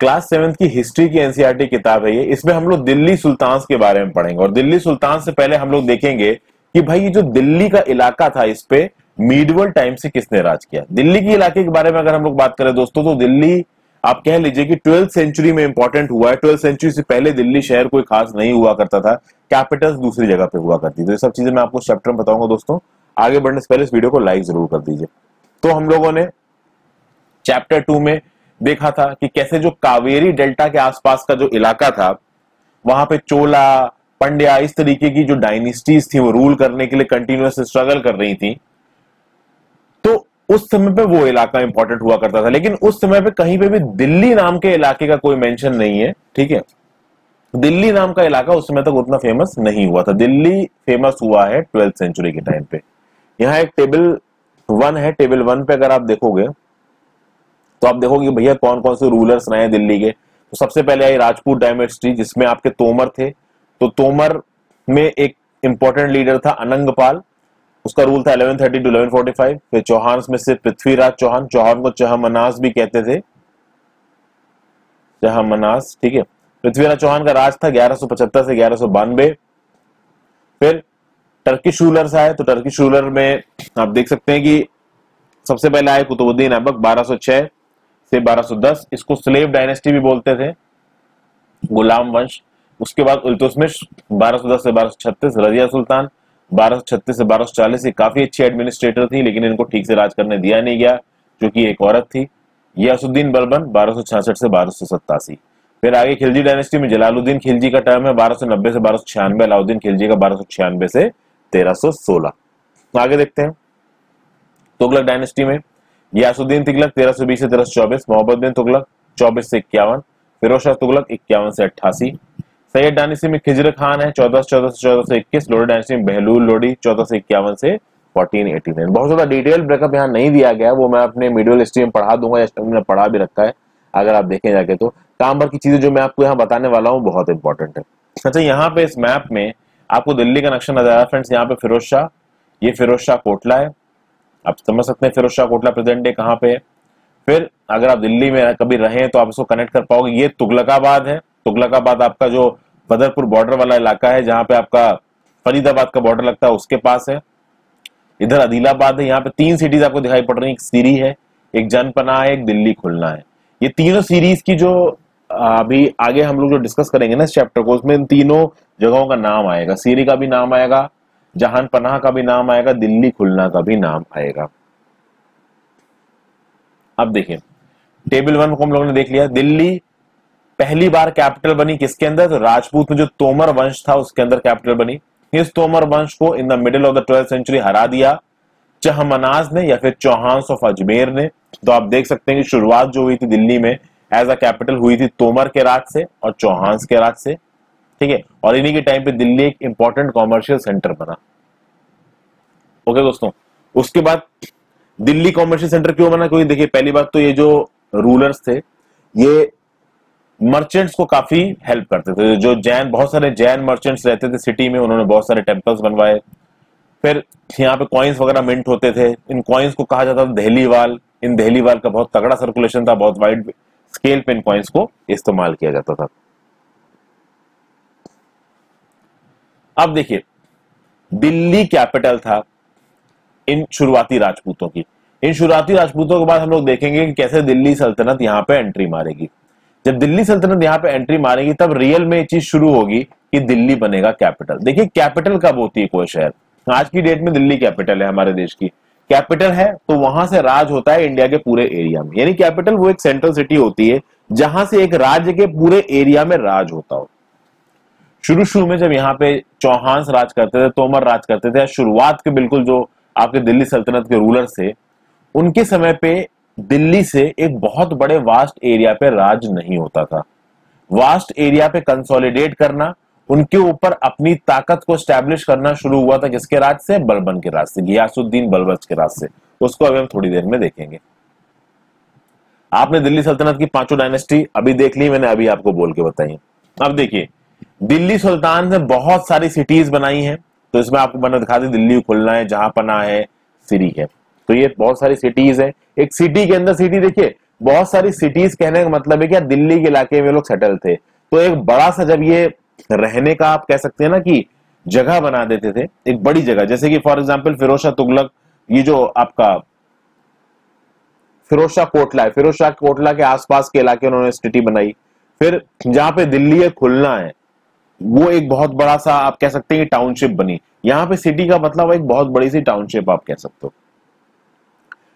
Class seventh की history की NCERT किताब है ये। इसमें हम लोग दिल्ली सुल्तान के बारे में पढ़ेंगे। और दिल्ली सुल्तान से पहले हम लोग देखेंगे कि भाई ये जो दिल्ली का इलाका था, इस पे मीडवल टाइम से किसने राज किया? दिल्ली के इलाके के बारे में अगर हम लोग बात करें दोस्तों तो दिल्ली आप कह लीजिए कि ट्वेल्थ सेंचुरी में इंपॉर्टेंट हुआ है। ट्वेल्थ सेंचुरी से पहले दिल्ली शहर कोई खास नहीं हुआ करता था। कैपिटल्स दूसरी जगह पे हुआ करती थी। तो ये सब चीज़ें मैं आपको चैप्टर में बताऊँगा दोस्तों। आगे बढ़ने से पहले इस वीडियो को लाइक ज़रूर कर दीजिए। तो हम लोगों ने चैप्टर टू में देखा था कि कैसे जो कावेरी डेल्टा के आसपास का जो इलाका था, वहाँ पे चोला, पंड्या, इस तरीके की जो डायनिस्टीज थी, वो रूल करने के लिए कंटिन्यूस स्ट्रगल कर रही थी। तो उस समय पे वो इलाका इंपॉर्टेंट हुआ करता था। लेकिन उस समय पे कहीं पे भी दिल्ली नाम के इलाके का कोई मेंशन नहीं है, ठीक है? दिल्ली नाम का इलाका उस समय तक उतना फ़ेमस नहीं हुआ था। दिल्ली फ़ेमस हुआ है ट्वेल्थ सेंचुरी के टाइम पे। यहाँ एक टेबल वन है टेबल वन पे अगर आप देखोगे तो आप देखोगे भैया कौन कौन से रूलर्स रहे हैं दिल्ली के। तो सबसे पहले आई राजपूत डायमेस्ट्री जिसमें आपके तोमर थे। तो तोमर में एक इंपॉर्टेंट लीडर था अनंगपाल उसका रूल था 1130 टू 1145 फिर चौहान में से पृथ्वीराज चौहान। चौहान को चह चहमनास भी कहते थे। चहमनास ठीक है। पृथ्वीराज चौहान का राज था 1175 से ग्यारह फिर टर्किश रूलर्स आए। तो टर्किश रूलर में आप देख सकते हैं कि सबसे पहले आए कुतुबुद्दीन ऐबक 1206 से 1210 इसको स्लेव डायनेस्टी भी बोलते थे गुलाम वंश उसके बाद उल्तुसमिश 1210 से 1236 रजिया सुल्तान 1236 से 1240 ये काफ़ी अच्छी एडमिनिस्ट्रेटर थी लेकिन इनको ठीक से राज करने दिया नहीं गया क्योंकि एक औरत थी यासुद्दीन बलबन बारह से बारह फिर आगे खिलजी डायनेस्टी में जलालुद्दीन खिलजी का टर्म है 1290 से बारह अलाउद्दीन खिलजी का बारह से 1316 आगे देखते हैं तुगलक डायनेस्टी में यासुद्दीन तुगलक 1320 से 1324 मोहम्मद बिन तुगलक 24 से इक्यावन फिरोज शाह तुगलक, इक्यावन से अट्ठासी। सैयद डायनेस्टी में खिजर खान है, चौदह चौदह से चौदह से इक्कीस लोडी डायनेस्टी में बहलूल लोडी चौदह से इक्यावन से फोर्टीन एटी नाइन बहुत ज़्यादा डिटेल ब्रेकअप यहाँ नहीं दिया गया, वो मैं अपने मीडियल हिस्ट्री में पढ़ा दूँगा, या पढ़ा भी रखा है, अगर आप देखें जाके तो। काम भर की चीज़ें जो मैं आपको यहाँ बताने वाला हूँ, बहुत इंपॉर्टेंट है। अच्छा यहाँ पे इस मैप में आपको दिल्ली का नक्शा नज़र आ रहा है, फ्रेंड्स, यहाँ पे फिरोज शाह ये फिरोज शाह कोटला है। आप समझ सकते हैं फिरोज शाह कोटला प्रेजेंट डे कहाँ पे है। फिर अगर आप दिल्ली में कभी रहे तो आप इसको कनेक्ट कर पाओगे। ये तुगलकाबाद है। तुगलकाबाद आपका जो बदरपुर बॉर्डर वाला इलाका है, जहाँ पे आपका फरीदाबाद का बॉर्डर लगता है, उसके पास है। इधर अदिलाबाद है। यहाँ पे तीन सिटीज़ आपको दिखाई पड़ रही है। एक सीरी है, एक जनपना है, एक दिल्ली खुलना है। ये तीनों सीरीज़ की जो अभी आगे हम लोग जो डिस्कस करेंगे ना इस चैप्टर को, उसमें इन तीनों जगहों का नाम आएगा। सीरी का भी नाम आएगा। जहान पनाह का भी नाम आएगा, दिल्ली खुलना का भी नाम आएगा। अब देखिए टेबल वन को हम लोगों ने देख लिया, दिल्ली पहली बार कैपिटल बनी किसके अंदर? तो राजपूत में जो तोमर वंश था, उसके अंदर कैपिटल बनी। इस तोमर वंश को in the middle of the twelfth century हरा दिया। चहमनाज ने या फिर चौहान ऑफ़ अजमेर ने तो आप देख सकते हैं कि शुरुआत जो हुई थी दिल्ली में एज अ कैपिटल हुई थी तोमर के राज से और चौहान के राज से। ठीक है? और इन्हीं के टाइम पे दिल्ली एक इंपॉर्टेंट कॉमर्शियल सेंटर बना। ओके दोस्तों, उसके बाद दिल्ली कॉमर्शियल सेंटर क्यों बना? क्योंकि देखिए, पहली बात तो ये जो रूलर्स थे, ये मर्चेंट्स को काफ़ी हेल्प करते थे। जो जैन, बहुत सारे जैन मर्चेंट्स रहते थे सिटी में, उन्होंने बहुत सारे टेम्पल्स बनवाए। फिर यहाँ पे कॉइन्स वगैरह मिंट होते थे। इन कॉइन्स को कहा जाता था दहलीवाल। इन दहलीवाल का बहुत तगड़ा सर्कुलेशन था, बहुत वाइड स्केल पे इन कॉइन्स को इस्तेमाल किया जाता था। अब देखिए, दिल्ली कैपिटल था। इन शुरुआती राजपूतों की। इन शुरुआती राजपूतों के बाद हम लोग देखेंगे कि कैसे दिल्ली सल्तनत यहाँ पे एंट्री मारेगी। जब दिल्ली सल्तनत यहाँ पे एंट्री मारेगी, तब रियल में चीज़ शुरू होगी कि दिल्ली बनेगा कैपिटल देखिए कैपिटल कब होती है कोई शहर? आज की डेट में दिल्ली कैपिटल है हमारे देश की। कैपिटल है तो वहाँ से राज होता है इंडिया के पूरे एरिया में। यानी कैपिटल वो एक सेंट्रल सिटी होती है, जहाँ से एक राज्य के पूरे एरिया में राज होता हो। शुरू शुरू में जब यहाँ पे चौहान राज करते थे, तोमर राज करते थे शुरुआत के बिल्कुल जो आपके दिल्ली सल्तनत के रूलर से, उनके समय पे दिल्ली से एक बहुत बड़े वास्ट एरिया पे राज नहीं होता था। वास्ट एरिया पे कंसोलिडेट करना, उनके ऊपर अपनी ताकत को स्टैब्लिश करना शुरू हुआ था किसके राज से? बलबन के राज से, गियासुद्दीन बलबज के राज से। उसको अभी हम थोड़ी देर में देखेंगे। आपने दिल्ली सल्तनत की पाँचों डायनेस्टी अभी देख ली, मैंने अभी आपको बोल के बताई अब देखिए, दिल्ली सुल्तान ने बहुत सारी सिटीज़ बनाई हैं। तो इसमें आपको मैंने दिखा दी, दिल्ली खुलना है, जहाँ पना है सिरी है। तो ये बहुत सारी सिटीज़ है। एक सिटी के अंदर सिटी देखिए, बहुत सारी सिटीज़ कहने का मतलब है कि दिल्ली के इलाके में लोग सेटल थे। तो एक बड़ा सा जब ये रहने का आप कह सकते हैं ना कि जगह बना देते थे, एक बड़ी जगह, जैसे कि फॉर एग्ज़ाम्पल फिरोज शाह तुगलक ये जो आपका फिरोज शाह कोटला है फिरोज शाह कोटला के आसपास के इलाके उन्होंने सिटी बनाई। फिर जहाँ पे दिल्ली है, खुलना है। वो एक बहुत बड़ा सा, आप कह सकते हैं टाउनशिप बनी। यहाँ पे सिटी का मतलब एक बहुत बड़ी सी टाउनशिप आप कह सकते हो।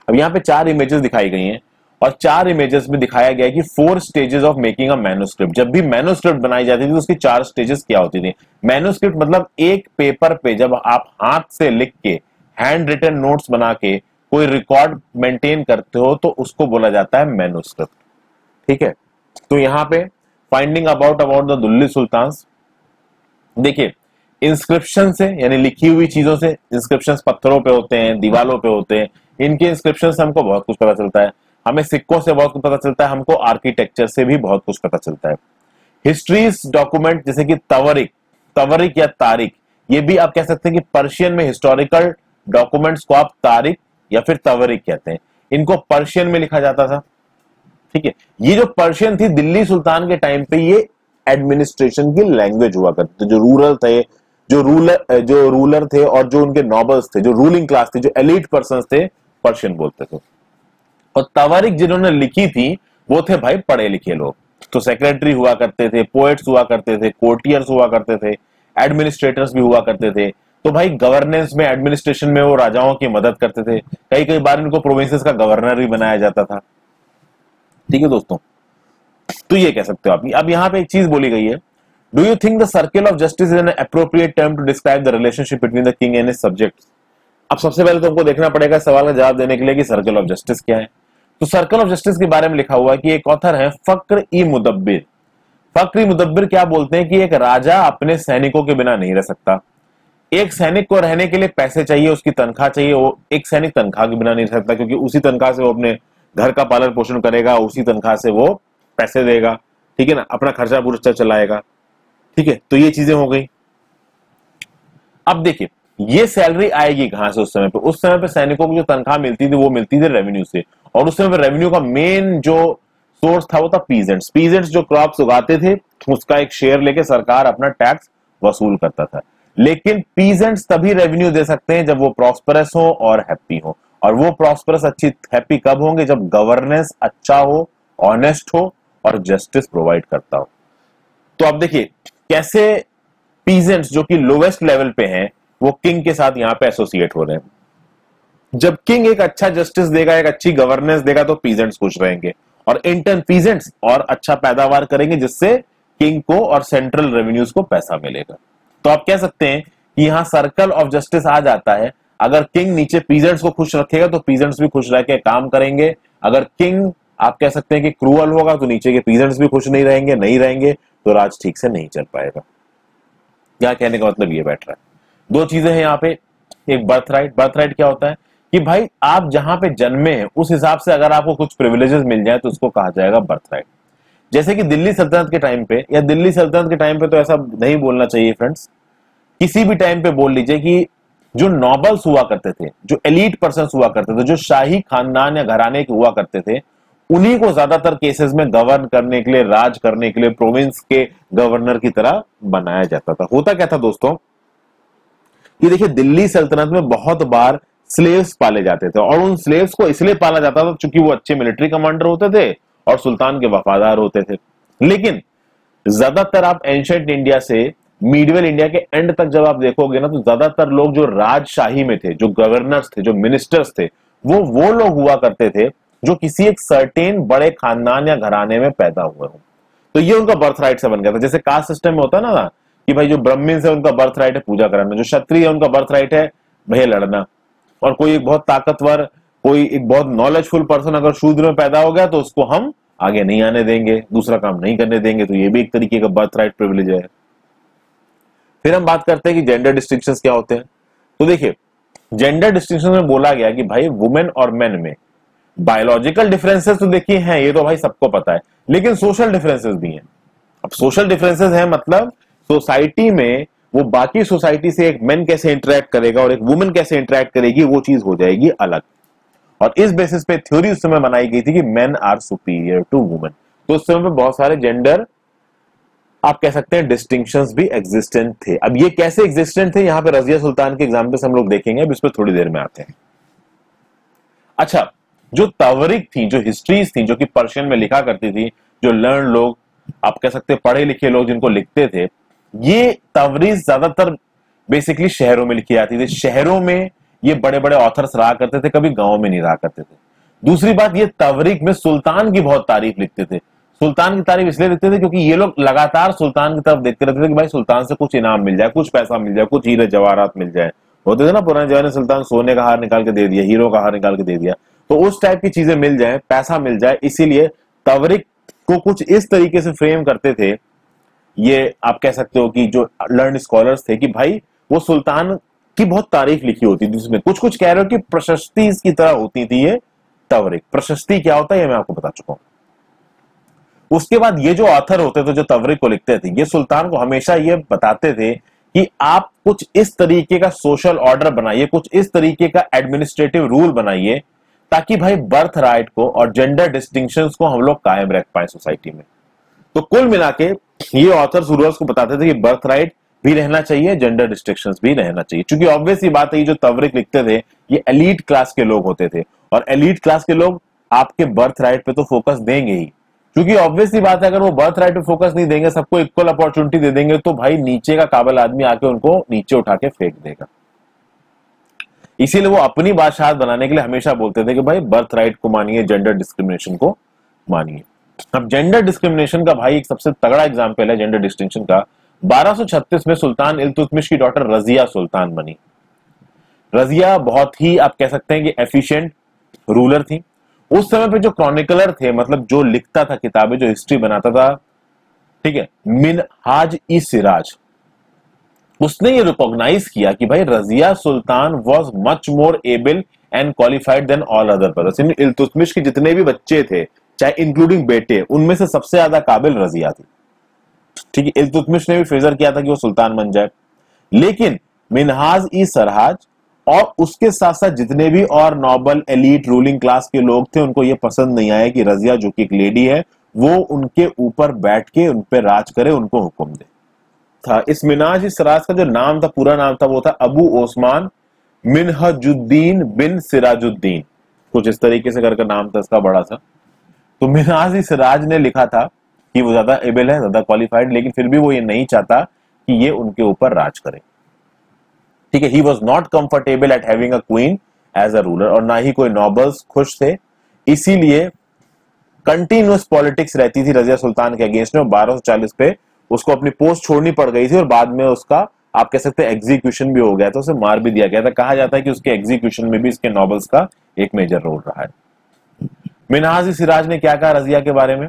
अब यहाँ पे चार इमेजेस दिखाई गई हैं, और चार इमेजेस में दिखाया गया कि four stages of making a manuscript जब भी मैन्युस्क्रिप्ट बनाई जाती थी तो उसकी चार स्टेजेस क्या होती थी? मैन्युस्क्रिप्ट मतलब एक पेपर पे जब आप हाथ से लिख के हैंड रिटन नोट्स बना के, कोई रिकॉर्ड मेंटेन करते हो तो उसको बोला जाता है मैन्युस्क्रिप्ट ठीक है? तो यहाँ पे finding about about the Delhi sultan देखिए इंस्क्रिप्शन से, यानी लिखी हुई चीज़ों से इंस्क्रिप्शन पत्थरों पे होते हैं, दीवालों पे होते हैं, इनके इंस्क्रिप्शन से हमको बहुत कुछ पता चलता है। हमें सिक्कों से बहुत कुछ पता चलता है, हमको आर्किटेक्चर से भी बहुत कुछ पता चलता है। हिस्ट्रीज डॉक्यूमेंट जैसे कि तवरिक तवरिक या तारिक, ये भी आप कह सकते हैं कि पर्शियन में हिस्टोरिकल डॉक्यूमेंट्स को आप तारिक या फिर तवरिक कहते हैं। इनको पर्शियन में लिखा जाता था। ठीक है? ये जो पर्शियन थी दिल्ली सुल्तान के टाइम पे, ये एडमिनिस्ट्रेशन की लैंग्वेज हुआ करते जो रूरल थे, जो रूलर जो रूलर थे और जो उनके नॉबल्स थे, जो रूलिंग क्लास थे, जो एलिट पर्सन थे पर्शियन बोलते थे। और तवारिक जिन्होंने लिखी थी, वो थे भाई पढ़े लिखे लोग। तो सेक्रेटरी हुआ करते थे पोएट्स हुआ करते थे कोर्टियर्स हुआ करते थे एडमिनिस्ट्रेटर्स भी हुआ करते थे। तो भाई गवर्नेंस में एडमिनिस्ट्रेशन में वो राजाओं की मदद करते थे। कई कई बार इनको प्रोविंसेस का गवर्नर भी बनाया जाता था। ठीक है दोस्तों? तो ये कह सकते हो आप। अब यहाँ पे एक चीज़ बोली गई है। Do you think the circle of justice is an appropriate term to describe the relationship between the king and his subjects अब सबसे पहले तो हमको देखना पड़ेगा सवाल का जवाब देने के लिए कि सर्कल ऑफ़ जस्टिस क्या है। तो सर्कल ऑफ़ जस्टिस के बारे में लिखा हुआ है कि एक ऑथर है फक्र ई मुदब्बिर। फक्र ई मुदब्बिर क्या बोलते हैं कि एक राजा अपने सैनिकों के बिना नहीं रह सकता। एक सैनिक को रहने के लिए पैसे चाहिए, उसकी तनख्वाह चाहिए, वो एक सैनिक तनख्वाह के बिना नहीं रह सकता, क्योंकि उसी तनख्वाह से वो अपने घर का पालन पोषण करेगा, उसी तनख्वाह से वो पैसे देगा, ठीक है ना? अपना खर्चा पुर्चा चलाएगा, ठीक है? तो ये चीज़ें हो गई। अब देखिए, ये सैलरी आएगी कहाँ से उस समय पे? उस समय पे सैनिकों को जो तनख्वाह मिलती थी, वो मिलती थी रेवेन्यू से। और उस समय पे रेवेन्यू का मेन जो सोर्स था, वो था पीजेंट्स पीजेंट्स जो क्रॉप्स उगाते थे, उसका एक शेयर लेके सरकार अपना टैक्स वसूल करता था। लेकिन पीजेंट्स तभी रेवेन्यू दे सकते हैं जब वो प्रॉस्परस हो और हैप्पी हो। और वो प्रॉस्परस अच्छी हैप्पी कब होंगे? जब गवर्नेंस अच्छा हो ऑनेस्ट हो और जस्टिस प्रोवाइड करता हो। तो आप देखिए, कैसे पीजेंट्स जो कि लोवेस्ट लेवल पे हैं, वो किंग के साथ यहाँ पे एसोसिएट हो रहे हैं। जब किंग एक अच्छा जस्टिस देगा, एक अच्छी गवर्नेंस देगा तो पीजेंट्स खुश रहेंगे। और इंटर्न पीजेंट्स और अच्छा पैदावार करेंगे, जिससे किंग को और सेंट्रल रेवेन्यूज को पैसा मिलेगा। तो आप कह सकते हैं कि यहाँ सर्कल ऑफ़ जस्टिस आ जाता है। अगर किंग नीचे पीजेंट्स को खुश रखेगा तो पीजेंट्स भी खुश रह के काम करेंगे। अगर किंग आप कह सकते हैं कि क्रूअल होगा तो नीचे के पीजेंट्स भी खुश नहीं रहेंगे नहीं रहेंगे तो राज ठीक से नहीं चल पाएगा। क्या कहने का मतलब ये बैठ रहा है। दो चीज़ें हैं यहाँ पे। एक बर्थ राइट बर्थ राइट क्या होता है? कि भाई आप जहाँ पे जन्मे हैं, उस हिसाब से अगर आपको कुछ प्रिविलेजेस मिल जाए तो उसको कहा जाएगा बर्थ राइट जैसे कि दिल्ली सल्तनत के टाइम पे, या दिल्ली सल्तनत के टाइम पे तो ऐसा नहीं बोलना चाहिए फ्रेंड्स किसी भी टाइम पे बोल लीजिए कि जो नॉबल्स हुआ करते थे, जो एलिट पर्सन हुआ करते थे, जो शाही खानदान या घराने के हुआ करते थे उन्हीं को ज़्यादातर केसेस में गवर्न करने के लिए, राज करने के लिए प्रोविंस के गवर्नर की तरह बनाया जाता था। होता क्या था दोस्तों? ये देखिए, दिल्ली सल्तनत में बहुत बार स्लेव्स पाले जाते थे और उन स्लेव्स को इसलिए पाला जाता था क्योंकि वो अच्छे मिलिट्री कमांडर होते थे और सुल्तान के वफादार होते थे। लेकिन ज़्यादातर आप एंशंट इंडिया से मीडियल इंडिया के एंड तक जब आप देखोगे ना तो ज़्यादातर लोग जो राजशाही में थे, जो गवर्नर्स थे, जो मिनिस्टर्स थे, वो वो लोग हुआ करते थे जो किसी एक सर्टेन बड़े खानदान या घराने में पैदा हुए हो। तो ये उनका बर्थ राइट से बन गया था। जैसे कास्ट सिस्टम में होता है ना कि भाई जो ब्रह्मिन है उनका बर्थ राइट है पूजा कराना जो क्षत्रिय है उनका बर्थ राइट है भय लड़ना। और कोई एक बहुत ताकतवर, कोई एक बहुत नॉलेजफुल पर्सन अगर शूद्र में पैदा हो गया तो उसको हम आगे नहीं आने देंगे, दूसरा काम नहीं करने देंगे तो ये भी एक तरीके का बर्थ राइट प्रिविलेज है। फिर हम बात करते हैं कि जेंडर डिस्ट्रिक्शन क्या होते हैं। तो देखिए जेंडर डिस्ट्रिक्शन में बोला गया कि भाई वुमेन और मेन में बायोलॉजिकल डिफरेंसेस तो देखिए हैं, ये तो भाई सबको पता है, लेकिन सोशल डिफरेंसेस भी हैं। अब सोशल डिफरेंसेस है मतलब सोसाइटी में वो बाकी सोसाइटी से एक मैन कैसे इंटरेक्ट करेगा और एक वुमेन कैसे इंटरेक्ट करेगी, वो चीज़ हो जाएगी अलग। और इस बेसिस पे थ्योरी उस समय बनाई गई थी कि men are superior to women तो उस समय पे बहुत सारे जेंडर आप कह सकते हैं डिस्टिंक्शन भी एग्जिस्टेंट थे। अब ये कैसे एग्जिस्टेंट थे, यहाँ पे रजिया सुल्तान के एग्ज़ाम्पल हम लोग देखेंगे, अब इस पर थोड़ी देर में आते हैं। अच्छा जो तवरिक थी, जो हिस्ट्रीज थी, जो कि पर्शियन में लिखा करती थी, जो लर्न लोग, आप कह सकते पढ़े लिखे लोग जिनको लिखते थे, ये तवरीज ज़्यादातर बेसिकली शहरों में लिखी जाती थी। शहरों में ये बड़े बड़े ऑथर्स रहा करते थे, कभी गाँव में नहीं रहा करते थे। दूसरी बात, ये तवरीक में सुल्तान की बहुत तारीफ़ लिखते थे। सुल्तान की तारीफ़ इसलिए लिखते थे क्योंकि ये लोग लगातार सुल्तान की तरफ़ देखते रहते थे कि भाई सुल्तान से कुछ इनाम मिल जाए, कुछ पैसा मिल जाए, कुछ हीरे जवाहरात मिल जाए। होते थे ना, पुराने जमाने सुल्तान सोने का हार निकाल के दे दिया, हीरो का हार निकाल के दे दिया। तो उस टाइप की चीज़ें मिल जाए, पैसा मिल जाए, इसीलिए तवरिक को कुछ इस तरीके से फ्रेम करते थे। ये आप कह सकते हो कि जो लर्न स्कॉलर्स थे कि भाई, वो सुल्तान की बहुत तारीफ़ लिखी होती थी जिसमें कुछ कुछ कह रहे हो कि प्रशस्ति इसकी तरह होती थी ये तवरिक। प्रशस्ति क्या होता है ये मैं आपको बता चुका हूँ। उसके बाद ये जो ऑथर होते थे, जो तवरिक को लिखते थे, ये सुल्तान को हमेशा ये बताते थे कि आप कुछ इस तरीके का सोशल ऑर्डर बनाइए, कुछ इस तरीके का एडमिनिस्ट्रेटिव रूल बनाइए ताकि भाई बर्थ राइट को और जेंडर डिस्टिंक्शन को हम लोग कायम रख पाए सोसाइटी में। तो कुल मिला के ये ऑथर रूलर्स को बताते थे कि बर्थ राइट भी रहना चाहिए जेंडर डिस्ट्रिक्शन भी रहना चाहिए। क्योंकि ऑब्वियस ये बात है जो तवरिक लिखते थे, ये एलिट क्लास के लोग होते थे। और एलिट क्लास के लोग आपके बर्थ राइट पे तो फोकस देंगे ही। क्योंकि ऑब्वियस ही बात है, अगर वो बर्थ राइट पे फोकस नहीं देंगे, सबको इक्वल अपॉर्चुनिटी दे देंगे तो भाई नीचे का काबल आदमी आके उनको नीचे उठा के फेंक देगा। इसीलिए वो अपनी बादशाह बनाने के लिए हमेशा बोलते थे कि भाई बर्थ राइट को मानिए जेंडर डिस्क्रिमिनेशन को मानिए। अब जेंडर डिस्क्रिमिनेशन का भाई एक सबसे तगड़ा एग्ज़ाम्पल है जेंडर डिस्टिंक्शन का। 1236 में सुल्तान इल्तुतमिश की डॉटर रजिया सुल्तान बनी। रजिया बहुत ही, आप कह सकते हैं कि एफिशिएंट रूलर थी। उस समय पे जो क्रॉनिकलर थे मतलब जो लिखता था किताबें, जो हिस्ट्री बनाता था, ठीक है मिन हाज ई सिराज। उसने ये रिकॉग्नाइज किया कि भाई Raziya sultan was much more able and qualified than all other brothers Iltutmish के जितने भी बच्चे थे, चाहे इंक्लूडिंग बेटे, उनमें से सबसे ज़्यादा काबिल रजिया थी। ठीक है, इल्तुतमिश ने भी फेजर किया था कि वो सुल्तान बन जाए। लेकिन मिनहाज ई सरहाज और उसके साथ साथ जितने भी और नॉबल, एलिट, रूलिंग क्लास के लोग थे, उनको ये पसंद नहीं आया कि रजिया जो कि एक लेडी है, वो उनके ऊपर बैठ के उन पर राज करे, उनको हुक्म दे। था। इस मिनाज, इस राज का जो नाम था, पूरा नाम था, वो था अबू ओस्मान मिनहजुद्दीन बिन सिराजुद्दीन। कुछ इस तरीके से करके नाम था इसका, बड़ा सा। तो मिनाज इस राज ने लिखा था कि वो ज़्यादा एबल है, ज़्यादा क्वालिफाइड लेकिन फिर भी वो ये नहीं चाहता कि ये उनके ऊपर राज करे। ठीक है he was not comfortable at having a queen as a ruler और ना ही कोई नॉबल्स खुश थे। इसीलिए कंटिन्यूस पॉलिटिक्स रहती थी रजिया सुल्तान के अगेंस्ट में बारह पे उसको अपनी पोस्ट छोड़नी पड़ गई थी और बाद में उसका, आप कह सकते हैं एग्जीक्यूशन भी हो गया था, उसे मार भी दिया गया था। कहा जाता है कि उसके एग्जीक्यूशन में भी इसके नॉवल्स का एक मेजर रोल रहा है। मिनाजी सिराज ने क्या कहा रजिया के बारे में?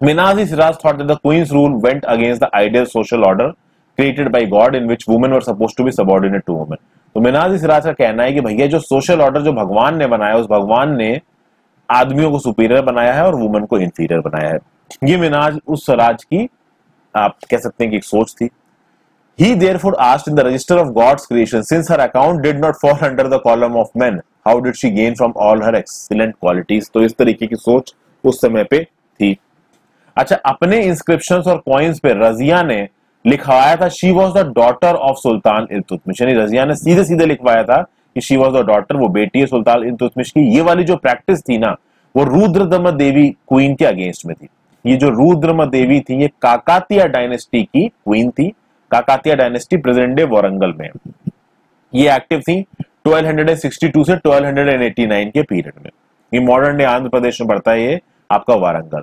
Minhaj Siraj thought the queen's rule went against the ideal social order created by God in which women were suppose to be subordinate to women तो मिनाजी सिराज का कहना है कि भैया, जो सोशल ऑर्डर जो भगवान ने बनाया, उस भगवान ने आदमियों को सुपीरियर बनाया है और वुमेन को इंफीरियर बनाया है। ये मिनाज उस स्वराज की आप कह सकते हैं कि एक सोच थी। He therefore asked in the register of God's creation, since her account did not fall under the column of men, how did she gain from all her excellent qualities? तो इस तरीके की सोच उस समय पे थी। अच्छा अपने इंस्क्रिप्शन और कॉइन्स पे रजिया ने लिखवाया था she was the daughter of sultan Iltutmish यानी रजिया ने सीधे सीधे लिखवाया था कि शी वॉज़ द डॉटर वो बेटी है सुल्तान इल्तुतमिश की। ये वाली जो प्रैक्टिस थी ना वो रुद्रदम देवी क्वीन के अगेंस्ट में थी। ये जो रुद्रम देवी थी, ये काकातिया डायनेस्टी की क्वीन थी। Kakatiya dynasty present day Warangal में ये एक्टिव थी 1262 से 1289 के पीरियड में। ये मॉडर्न डे आंध्र प्रदेश में पड़ता है ये आपका वारंगल।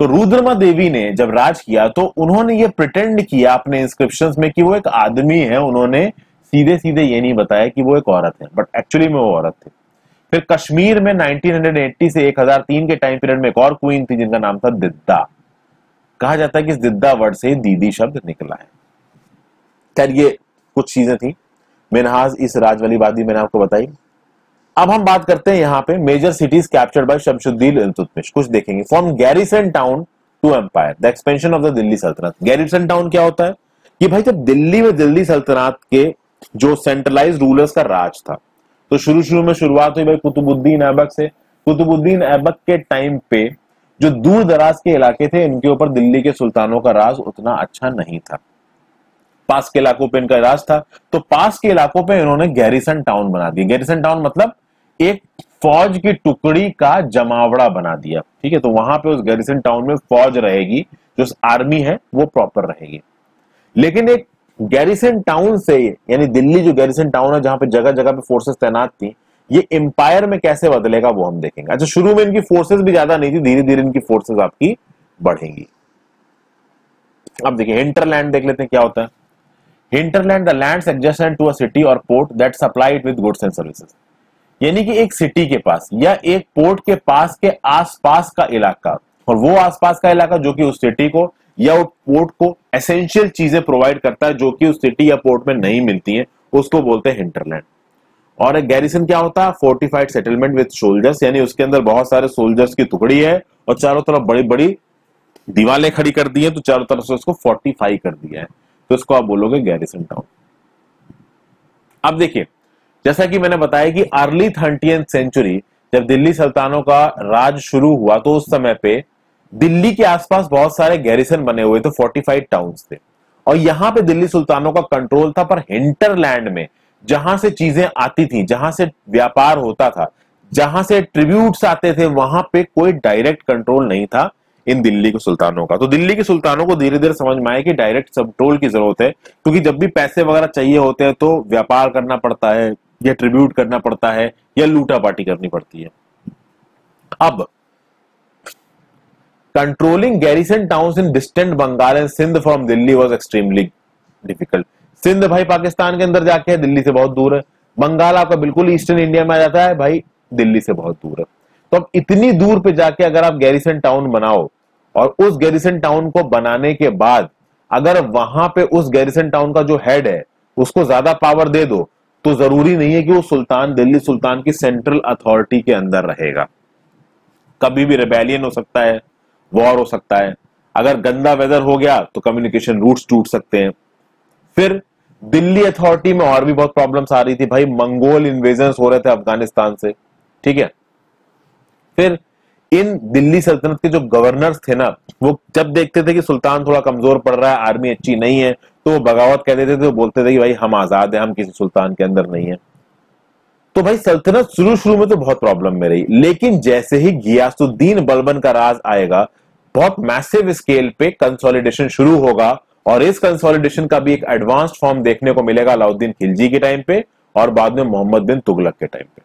तो रुद्रमा देवी ने जब राज किया तो उन्होंने ये प्रिटेंड किया अपने इंस्क्रिप्शंस में कि वो एक आदमी है। उन्होंने सीधे सीधे ये नहीं बताया कि वो एक औरत है बट एक्चुअली में वो औरत थे। फिर कश्मीर में 1980 से 1003 के टाइम पीरियड में एक और क्वीन थी जिनका नाम था दिद्दा। कहा जाता है कि इस दिद्दा वर्ड से दीदी शब्द निकला है। खैर, ये कुछ चीज़ें थी। मिनहाज, इस राज वाली बात मैंने आपको बताई। अब हम बात करते हैं यहाँ पे major cities captured by Shamsuddin Iltutmish कुछ देखेंगे। From garrison town to empire the expansion of the Delhi सल्तनत गैरिसन टाउन क्या होता है? कि भाई जब दिल्ली में दिल्ली सल्तनत के जो सेंट्रलाइज रूलर्स का राज था तो शुरू शुरू में शुरुआत हुई भाई कुतुबुद्दीन ऐबक से। कुतुबुद्दीन ऐबक के टाइम पे जो दूर दराज के इलाके थे, इनके ऊपर दिल्ली के सुल्तानों का राज उतना अच्छा नहीं था। पास के इलाकों पे इनका राज था। तो पास के इलाकों पे इन्होंने गैरिसन टाउन बना दिया। गैरिसन टाउन मतलब एक फौज की टुकड़ी का जमावड़ा बना दिया। ठीक है तो वहाँ पे उस गैरिसन टाउन में फौज रहेगी, जो आर्मी है, वो प्रॉपर रहेगी। लेकिन एक गैरिसन टाउन से, यानी दिल्ली जो गैरिसन टाउन है, जहाँ पे जगह जगह पे फोर्सेस तैनात थी, ये एम्पायर में कैसे बदलेगा वो हम देखेंगे। अच्छा शुरू में इनकी फोर्सेस भी ज़्यादा नहीं थी धीरे धीरे इनकी फोर्सेस आपकी बढ़ेंगी। अब देखिए हिंटरलैंड देख लेते हैं क्या होता है। Hinterland the land adjacent to a city और port that supplied with goods and services यानी कि एक सिटी के पास, या एक पोर्ट के पास के आसपास का इलाका, और वो आसपास का इलाका जो कि उस सिटी को या उस पोर्ट को एसेंशियल चीज़ें प्रोवाइड करता है जो कि उस सिटी या पोर्ट में नहीं मिलती हैं, उसको बोलते हैं हिंटरलैंड और एक गैरिसन क्या होता है? फोर्टिफाइड सेटलमेंट विद सोल्जर्स यानी उसके अंदर बहुत सारे सोल्जर्स की टुकड़ी है और चारों तरफ़ बड़ी बड़ी दीवारें खड़ी कर दी है तो चारों तरफ़ से उसको फोर्टिफाई कर दिया है। तो इसको आप बोलोगे गैरिसन टाउन अब देखिए, जैसा कि मैंने बताया कि अर्ली थर्टी सेंचुरी जब दिल्ली सल्तानों का राज शुरू हुआ तो उस समय पे दिल्ली के आसपास बहुत सारे गैरिसन बने हुए थे फोर्टिफाइड टाउन्स थे। और यहाँ पे दिल्ली सुल्तानों का कंट्रोल था, पर हिंटरलैंड में जहाँ से चीज़ें आती थी, जहाँ से व्यापार होता था, जहाँ से ट्रिब्यूट्स आते थे, वहाँ पे कोई डायरेक्ट कंट्रोल नहीं था इन दिल्ली के सुल्तानों का। तो दिल्ली के सुल्तानों को धीरे धीरे समझ में आया कि डायरेक्ट कंट्रोल की ज़रूरत है, क्योंकि जब भी पैसे वगैरह चाहिए होते हैं तो व्यापार करना पड़ता है, या ट्रिब्यूट करना पड़ता है, या लूटा पार्टी करनी पड़ती है। अब controlling garrison town in distant Bengal and Sindh from Delhi was extremely difficult Sindh भाई पाकिस्तान के अंदर जाके है दिल्ली से बहुत दूर है। बंगाल आपका बिल्कुल ईस्टर्न इंडिया में आ जाता है भाई, दिल्ली से बहुत दूर है। तो अब इतनी दूर पे जाके अगर आप गैरिसन टाउन बनाओ, और उस गैरिसन टाउन को बनाने के बाद अगर वहाँ पे उस गैरिसन टाउन का जो हेड है, उसको ज़्यादा पावर दे दो तो ज़रूरी नहीं है कि वो सुल्तान, दिल्ली सुल्तान की सेंट्रल अथॉरिटी के अंदर रहेगा। कभी भी रिबेलियन हो सकता है। वॉर हो सकता है। अगर गंदा वेदर हो गया तो कम्युनिकेशन रूट्स टूट सकते हैं। फिर दिल्ली अथॉरिटी में और भी बहुत प्रॉब्लम्स आ रही थी। भाई, मंगोल इन्वेजन हो रहे थे अफ़गानिस्तान से। ठीक है? फिर इन दिल्ली सल्तनत के जो गवर्नर्स थे ना, वो जब देखते थे कि सुल्तान थोड़ा कमज़ोर पड़ रहा है आर्मी अच्छी नहीं है तो वो बगावत कह देते थे तो बोलते थे कि भाई, हम आज़ाद हैं, हम किसी सुल्तान के अंदर नहीं है। तो भाई सल्तनत शुरू शुरू में तो बहुत प्रॉब्लम में रही। लेकिन जैसे ही गियासुद्दीन बलबन का राज आएगा, बहुत मैसिव स्केल पे कंसोलिडेशन शुरू होगा और इस कंसोलिडेशन का भी एक एडवांस्ड फॉर्म देखने को मिलेगा अलाउद्दीन खिलजी के टाइम पे और बाद में मोहम्मद बिन तुगलक के टाइम पे।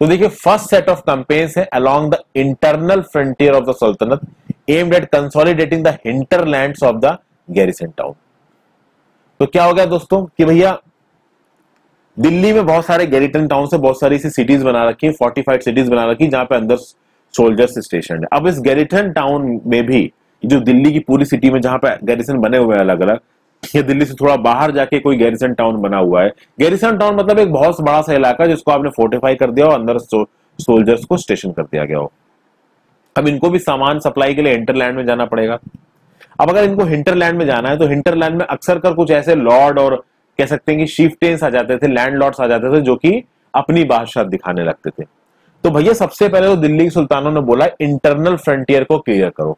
तो देखिए फ़र्स्ट सेट ऑफ़ कैंपेन्स है along the internal frontier of the सल्तनत aimed at consolidating the hinterlands of the garrison town तो क्या हो गया दोस्तों कि भैया, दिल्ली में बहुत सारे गैरिटन टाउन से बहुत सारी सिटीज़ बना रखी है फोर्टिफाइड सिटीज़ बना रखी जहाँ पे अंदर सोल्जर्स स्टेशन है। अब इस गैरिटन टाउन में भी, जो दिल्ली की पूरी सिटी में जहाँ पे गैरिसन बने हुए हैं अलग अलग ये दिल्ली से थोड़ा बाहर जाके कोई गैरिसन टाउन बना हुआ है। गैरिसन टाउन मतलब एक बहुत बड़ा सा इलाका जिसको आपने फोर्टिफाई कर दिया और अंदर सोल्जर्स को स्टेशन कर दिया गया हो। अब इनको भी सामान सप्लाई के लिए इंटरलैंड में जाना पड़ेगा। अब अगर इनको हिंटरलैंड में जाना है तो हिंटरलैंड में अक्सर कर कुछ ऐसे लॉर्ड और कह सकते हैं कि शिफ्टेंस आ जाते थे लैंड लॉर्ड्स आ जाते थे, जो कि अपनी बादशाह दिखाने लगते थे। तो भैया, सबसे पहले तो दिल्ली के सुल्तानों ने बोला इंटरनल फ्रंटियर को क्लियर करो।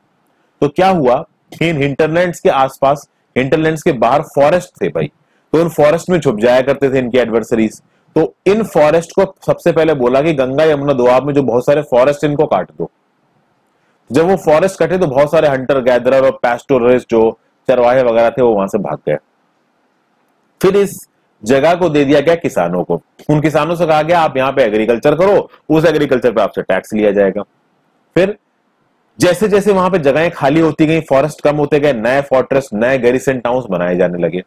तो क्या हुआ? इन हिंटरलैंड के आसपास हिंटरलैंड के बाहर फॉरेस्ट थे भाई। तो उन फॉरेस्ट में छुप जाया करते थे इनके एडवर्सरीज तो इन फॉरेस्ट को सबसे पहले बोला कि गंगा यमुना दोआब में जो बहुत सारे फॉरेस्ट इनको काट दो। जब वो फॉरेस्ट कटे तो बहुत सारे हंटर गैदरर और पैस्टोरिस्ट जो चरवाहे वगैरह थे, वो वहाँ से भाग गए। फिर इस जगह को दे दिया गया किसानों को। उन किसानों से कहा गया, आप यहाँ पे एग्रीकल्चर करो, उस एग्रीकल्चर पे आपसे टैक्स लिया जाएगा। फिर जैसे जैसे वहाँ पे जगहें खाली होती गई फॉरेस्ट कम होते गए, नए फोर्ट्रेस नए गैरिसन टाउन्स बनाए जाने लगे।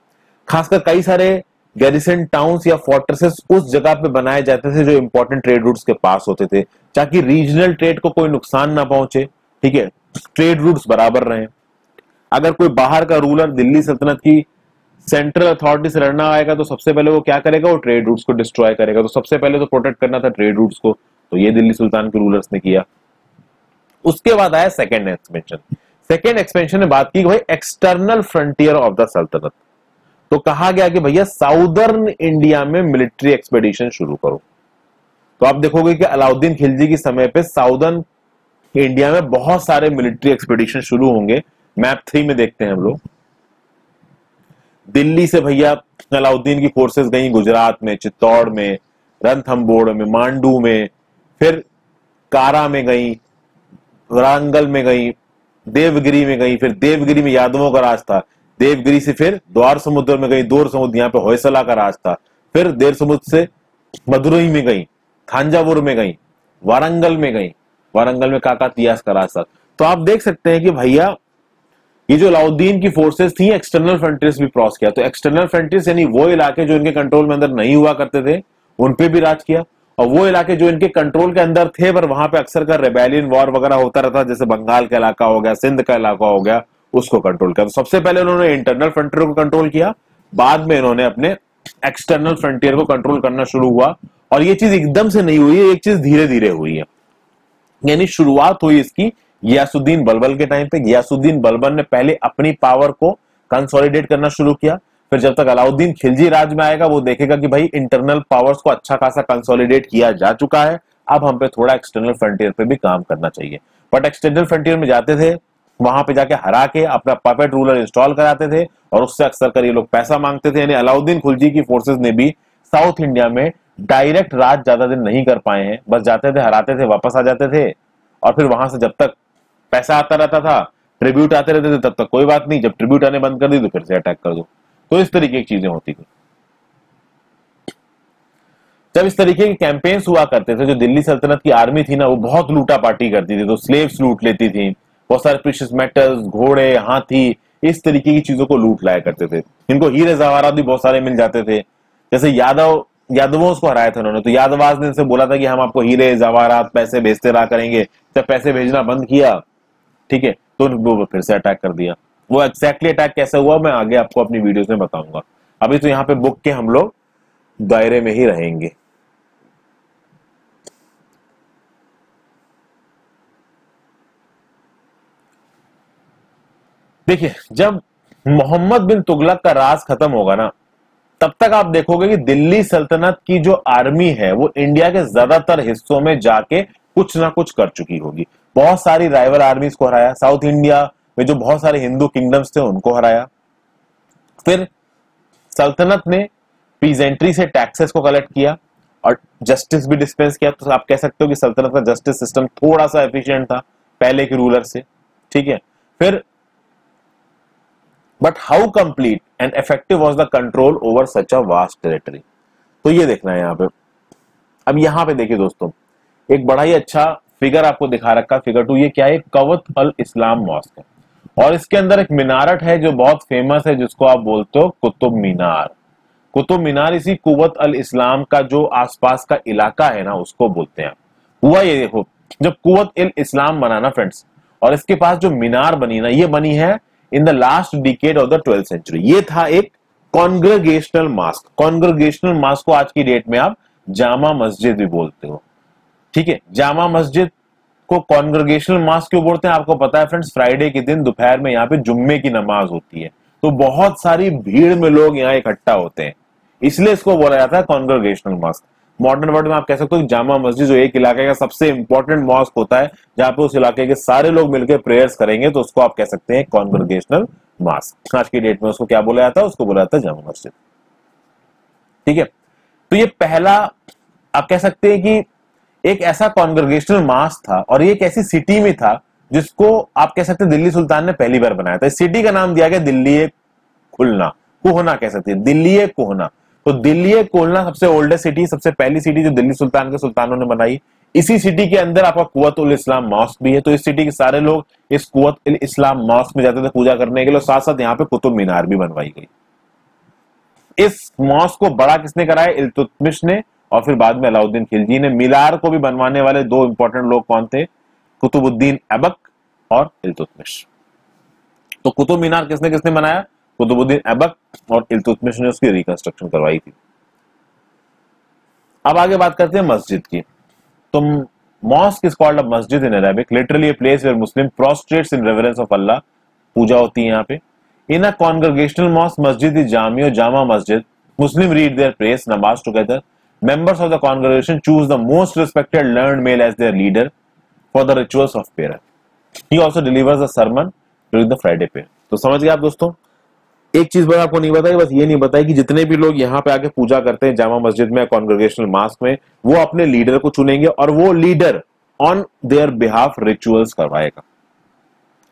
खासकर कई सारे गैरिसन टाउन्स या फोर्ट्रेसेस उस जगह पे बनाए जाते थे जो इंपॉर्टेंट ट्रेड रूट्स के पास होते थे, ताकि रीजनल ट्रेड को कोई नुकसान ना पहुँचे। ठीक है? ट्रेड रूट्स बराबर रहे। अगर कोई बाहर का रूलर दिल्ली सल्तनत की सेंट्रल अथॉरिटी से लड़ना आएगा तो सबसे पहले वो क्या करेगा? वो ट्रेड रूट्स को डिस्ट्रॉय करेगा। तो सबसे पहले तो प्रोटेक्ट करना था ट्रेड रूट्स को। तो ये दिल्ली सुल्तान के रूलर्स ने किया। उसके बाद आया सेकेंड एक्सपेंशन सेकेंड एक्सपेंशन में बात की भाई एक्सटर्नल फ्रंटियर ऑफ़ द सल्तनत। तो कहा गया कि भैया साउदर्न इंडिया में मिलिट्री एक्सपेडिशन शुरू करो। तो आप देखोगे कि अलाउद्दीन खिलजी के समय पे साउदर्न इंडिया में बहुत सारे मिलिट्री एक्सपेडिशन शुरू होंगे। मैप थ्री में देखते हैं हम लोग। दिल्ली से भैया अलाउद्दीन की फोर्सेस गई गुजरात में, चित्तौड़ में रणथम्बोड़ में, मांडू में, फिर कारा में गई, वारंगल में गई, देवगिरी में गई, फिर देवगिरी में यादवों का राज था देवगिरी से फिर द्वार समुद्र में गई, दूर समुद्र, यहाँ पे होयसला का राज था फिर देर समुद्र से मदुरई में गई, थांजावुर में गई, वारंगल में गई वारंगल में काका तियास का राज तो आप देख सकते हैं कि भैया, ये जो अलाउद्दीन की फोर्सेस थी एक्सटर्नल फ्रंटियर्स भी क्रॉस किया। तो एक्सटर्नल फ्रंटियर्स यानी वो इलाके जो इनके कंट्रोल में अंदर नहीं हुआ करते थे, उन पे भी राज किया। और वो इलाके जो इनके कंट्रोल के अंदर थे, पर वहाँ पे अक्सर का रेबेलियन वॉर वगैरह होता रहता जैसे बंगाल का इलाका हो गया, सिंध का इलाका हो गया, उसको कंट्रोल किया। तो सबसे पहले उन्होंने इंटरनल फ्रंटियर को कंट्रोल किया। बाद में इन्होंने अपने एक्सटर्नल फ्रंटियर को कंट्रोल करना शुरू हुआ। और ये चीज़ एकदम से नहीं हुई है एक चीज़ धीरे धीरे हुई है। यानी शुरुआत हुई इसकी गियासुद्दीन बलबल के टाइम पे। गियासुद्दीन बलबल ने पहले अपनी पावर को कंसोलिडेट करना शुरू किया, फिर जब तक अलाउद्दीन खिलजी राज में आएगा, वो देखेगा कि भाई इंटरनल पावर्स को अच्छा खासा कंसोलिडेट किया जा चुका है। अब हम पे थोड़ा एक्सटर्नल फ्रंटियर पे भी काम करना चाहिए। बट एक्सटर्नल फ्रंटियर में जाते थे, वहाँ पे जाके हरा के अपना पपेट रूलर इंस्टॉल कराते थे, और उससे अक्सर कर ये लोग पैसा मांगते थे। यानी अलाउद्दीन खुलजी की फोर्सेज ने भी साउथ इंडिया में डायरेक्ट राज ज़्यादा दिन नहीं कर पाए हैं। बस जाते थे, हराते थे, वापस आ जाते थे और फिर वहाँ से जब तक पैसा आता रहता था ट्रिब्यूट आते रहते थे, तब तक कोई बात नहीं। जब ट्रिब्यूट आने बंद कर दी तो फिर से अटैक कर दो। तो इस तरीके की चीज़ें होती थी। जब इस तरीके के कैंपेन्स हुआ करते थे, जो दिल्ली सल्तनत की आर्मी थी ना, वो बहुत लूटा पार्टी करती थी तो स्लेव्स लूट लेती थी बहुत सारे प्रिशियस मेटल्स घोड़े, हाथी, इस तरीके की चीज़ों को लूट लाया करते थे। इनको हीरे जवाहरात भी बहुत सारे मिल जाते थे। जैसे यादव यादवों को हराया था उन्होंने। तो यादवाज ने इनसे बोला था कि हम आपको हीरे, जवाहरात, पैसे भेजते रहा करेंगे। जब पैसे भेजना बंद किया, ठीक है तो वो फिर से अटैक कर दिया। वो एक्जैक्टली अटैक कैसे हुआ, मैं आगे आपको अपनी वीडियोस में बताऊँगा। अभी तो यहाँ पे बुक के हम लोग दायरे में ही रहेंगे। देखिए, जब मोहम्मद बिन तुगलक का राज खत्म होगा ना तब तक आप देखोगे कि दिल्ली सल्तनत की जो आर्मी है, वो इंडिया के ज़्यादातर हिस्सों में जाके कुछ ना कुछ कर चुकी होगी। बहुत सारी राइवल आर्मीज को हराया साउथ इंडिया में जो बहुत सारे हिंदू किंगडम्स थे, उनको हराया। फिर सल्तनत ने पीजेंट्री से टैक्सेस को कलेक्ट किया और जस्टिस भी डिस्पेंस किया। तो आप कह सकते हो कि सल्तनत का जस्टिस सिस्टम थोड़ा सा एफिशिएंट था, पहले के रूलर से। ठीक है? फिर but how complete and effective was the control over such a vast territory तो ये देखना है यहाँ पे। अब यहाँ पे देखिए दोस्तों, एक बड़ा ही अच्छा फिगर आपको दिखा रखा फिगर टू ये क्या है? कवत अल इस्लाम मॉस्क है। और इसके अंदर एक मीनारट है जो बहुत फ़ेमस है, जिसको आप बोलते हो कुतुब मीनार। कुतुब मीनार इसी कुवत अल इस्लाम का जो आसपास का इलाका है ना, उसको बोलते हैं। हुआ ये देखो, जब कुवत अल इस्लाम बना ना फ्रेंड्स और इसके पास जो मीनार बनी ना, ये बनी है in the last decade of the twelfth century ये था एक कॉन्ग्रेगेशनल मास्क कॉन्ग्रेगेशनल मास्क को आज की डेट में आप जामा मस्जिद भी बोलते हो। ठीक है? जामा मस्जिद को कॉन्ग्रेगेशनल मास्क क्यों बोलते हैं? आपको पता है फ्रेंड्स फ्राइडे के दिन दोपहर में यहाँ पे जुम्मे की नमाज़ होती है। तो बहुत सारी भीड़ में लोग यहाँ इकट्ठा होते हैं। इसलिए इसको बोला जाता है कॉन्ग्रेगेशनल मास्क मॉडर्न वर्ल्ड में आप कह सकते हो जामा मस्जिद जो एक इलाके का सबसे इंपॉर्टेंट मॉस्क होता है, जहाँ पे उस इलाके के सारे लोग मिलकर प्रेयर्स करेंगे तो उसको आप कह सकते हैं कॉन्ग्रेगेशनल मास्क आज की डेट में उसको क्या बोला जाता है? उसको बोला जाता है जामा मस्जिद। ठीक है? तो ये पहला, आप कह सकते हैं कि एक ऐसा कॉन्ग्रेगेशनल मास्क था और ये एक ऐसी सिटी में था, जिसको आप कह सकते हैं दिल्ली सुल्तान ने पहली बार बनाया था। इस सिटी का नाम दिया गया दिल्ली खुलना, कुहना कह सकते हैं। दिल्ली कुहना। तो दिल्ली कोलना सबसे ओल्डेस्ट सिटी सबसे पहली सिटी जो दिल्ली सुल्तान के सुल्तानों ने बनाई। इसी सिटी के अंदर आपका कुत उल इस्लाम मॉस्क भी है। तो इस सिटी के सारे लोग इस कुत उल इस्लाम मॉस्क में जाते थे पूजा करने के लिए साथ साथ यहाँ पे कुतुब मीनार भी बनवाई गई। इस मॉस्क को बड़ा किसने कराया? इल्तुतमिश ने और फिर बाद में अलाउद्दीन खिलजी ने। मीनार को भी बनवाने वाले दो इंपॉर्टेंट लोग कौन थे? कुतुबुद्दीन ऐबक और इल्तुतमिश। तो कुतुब मीनार किसने किसने बनाया? कुतुबुद्दीन ऐबक और इल्तुतमिश ने उसकी रिकंस्ट्रक्शन करवाई थी। अब आगे बात करते हैं मस्जिद की। तो mask is called a masjid in Arabic literally a place where Muslim prostrates in reverence of Allah पूजा होती है यहाँ पे। इन अ कॉन्ग्रेगेशनल मॉस्क मस्जिद जामी और Jama Masjid Muslim read their prayers namaz together members of the congregation choose the most respected learned male as their leader for the rituals of prayer. He also delivers a sermon during the Friday prayer. तो समझ गए आप दोस्तों? एक चीज़ बस आपको नहीं बताई, बस ये नहीं बताई कि जितने भी लोग यहाँ पे आके पूजा करते हैं जामा मस्जिद में कॉन्ग्रेगेशनल मास्क में, वो अपने लीडर को चुनेंगे और वो leader on their behalf rituals करवाएगा।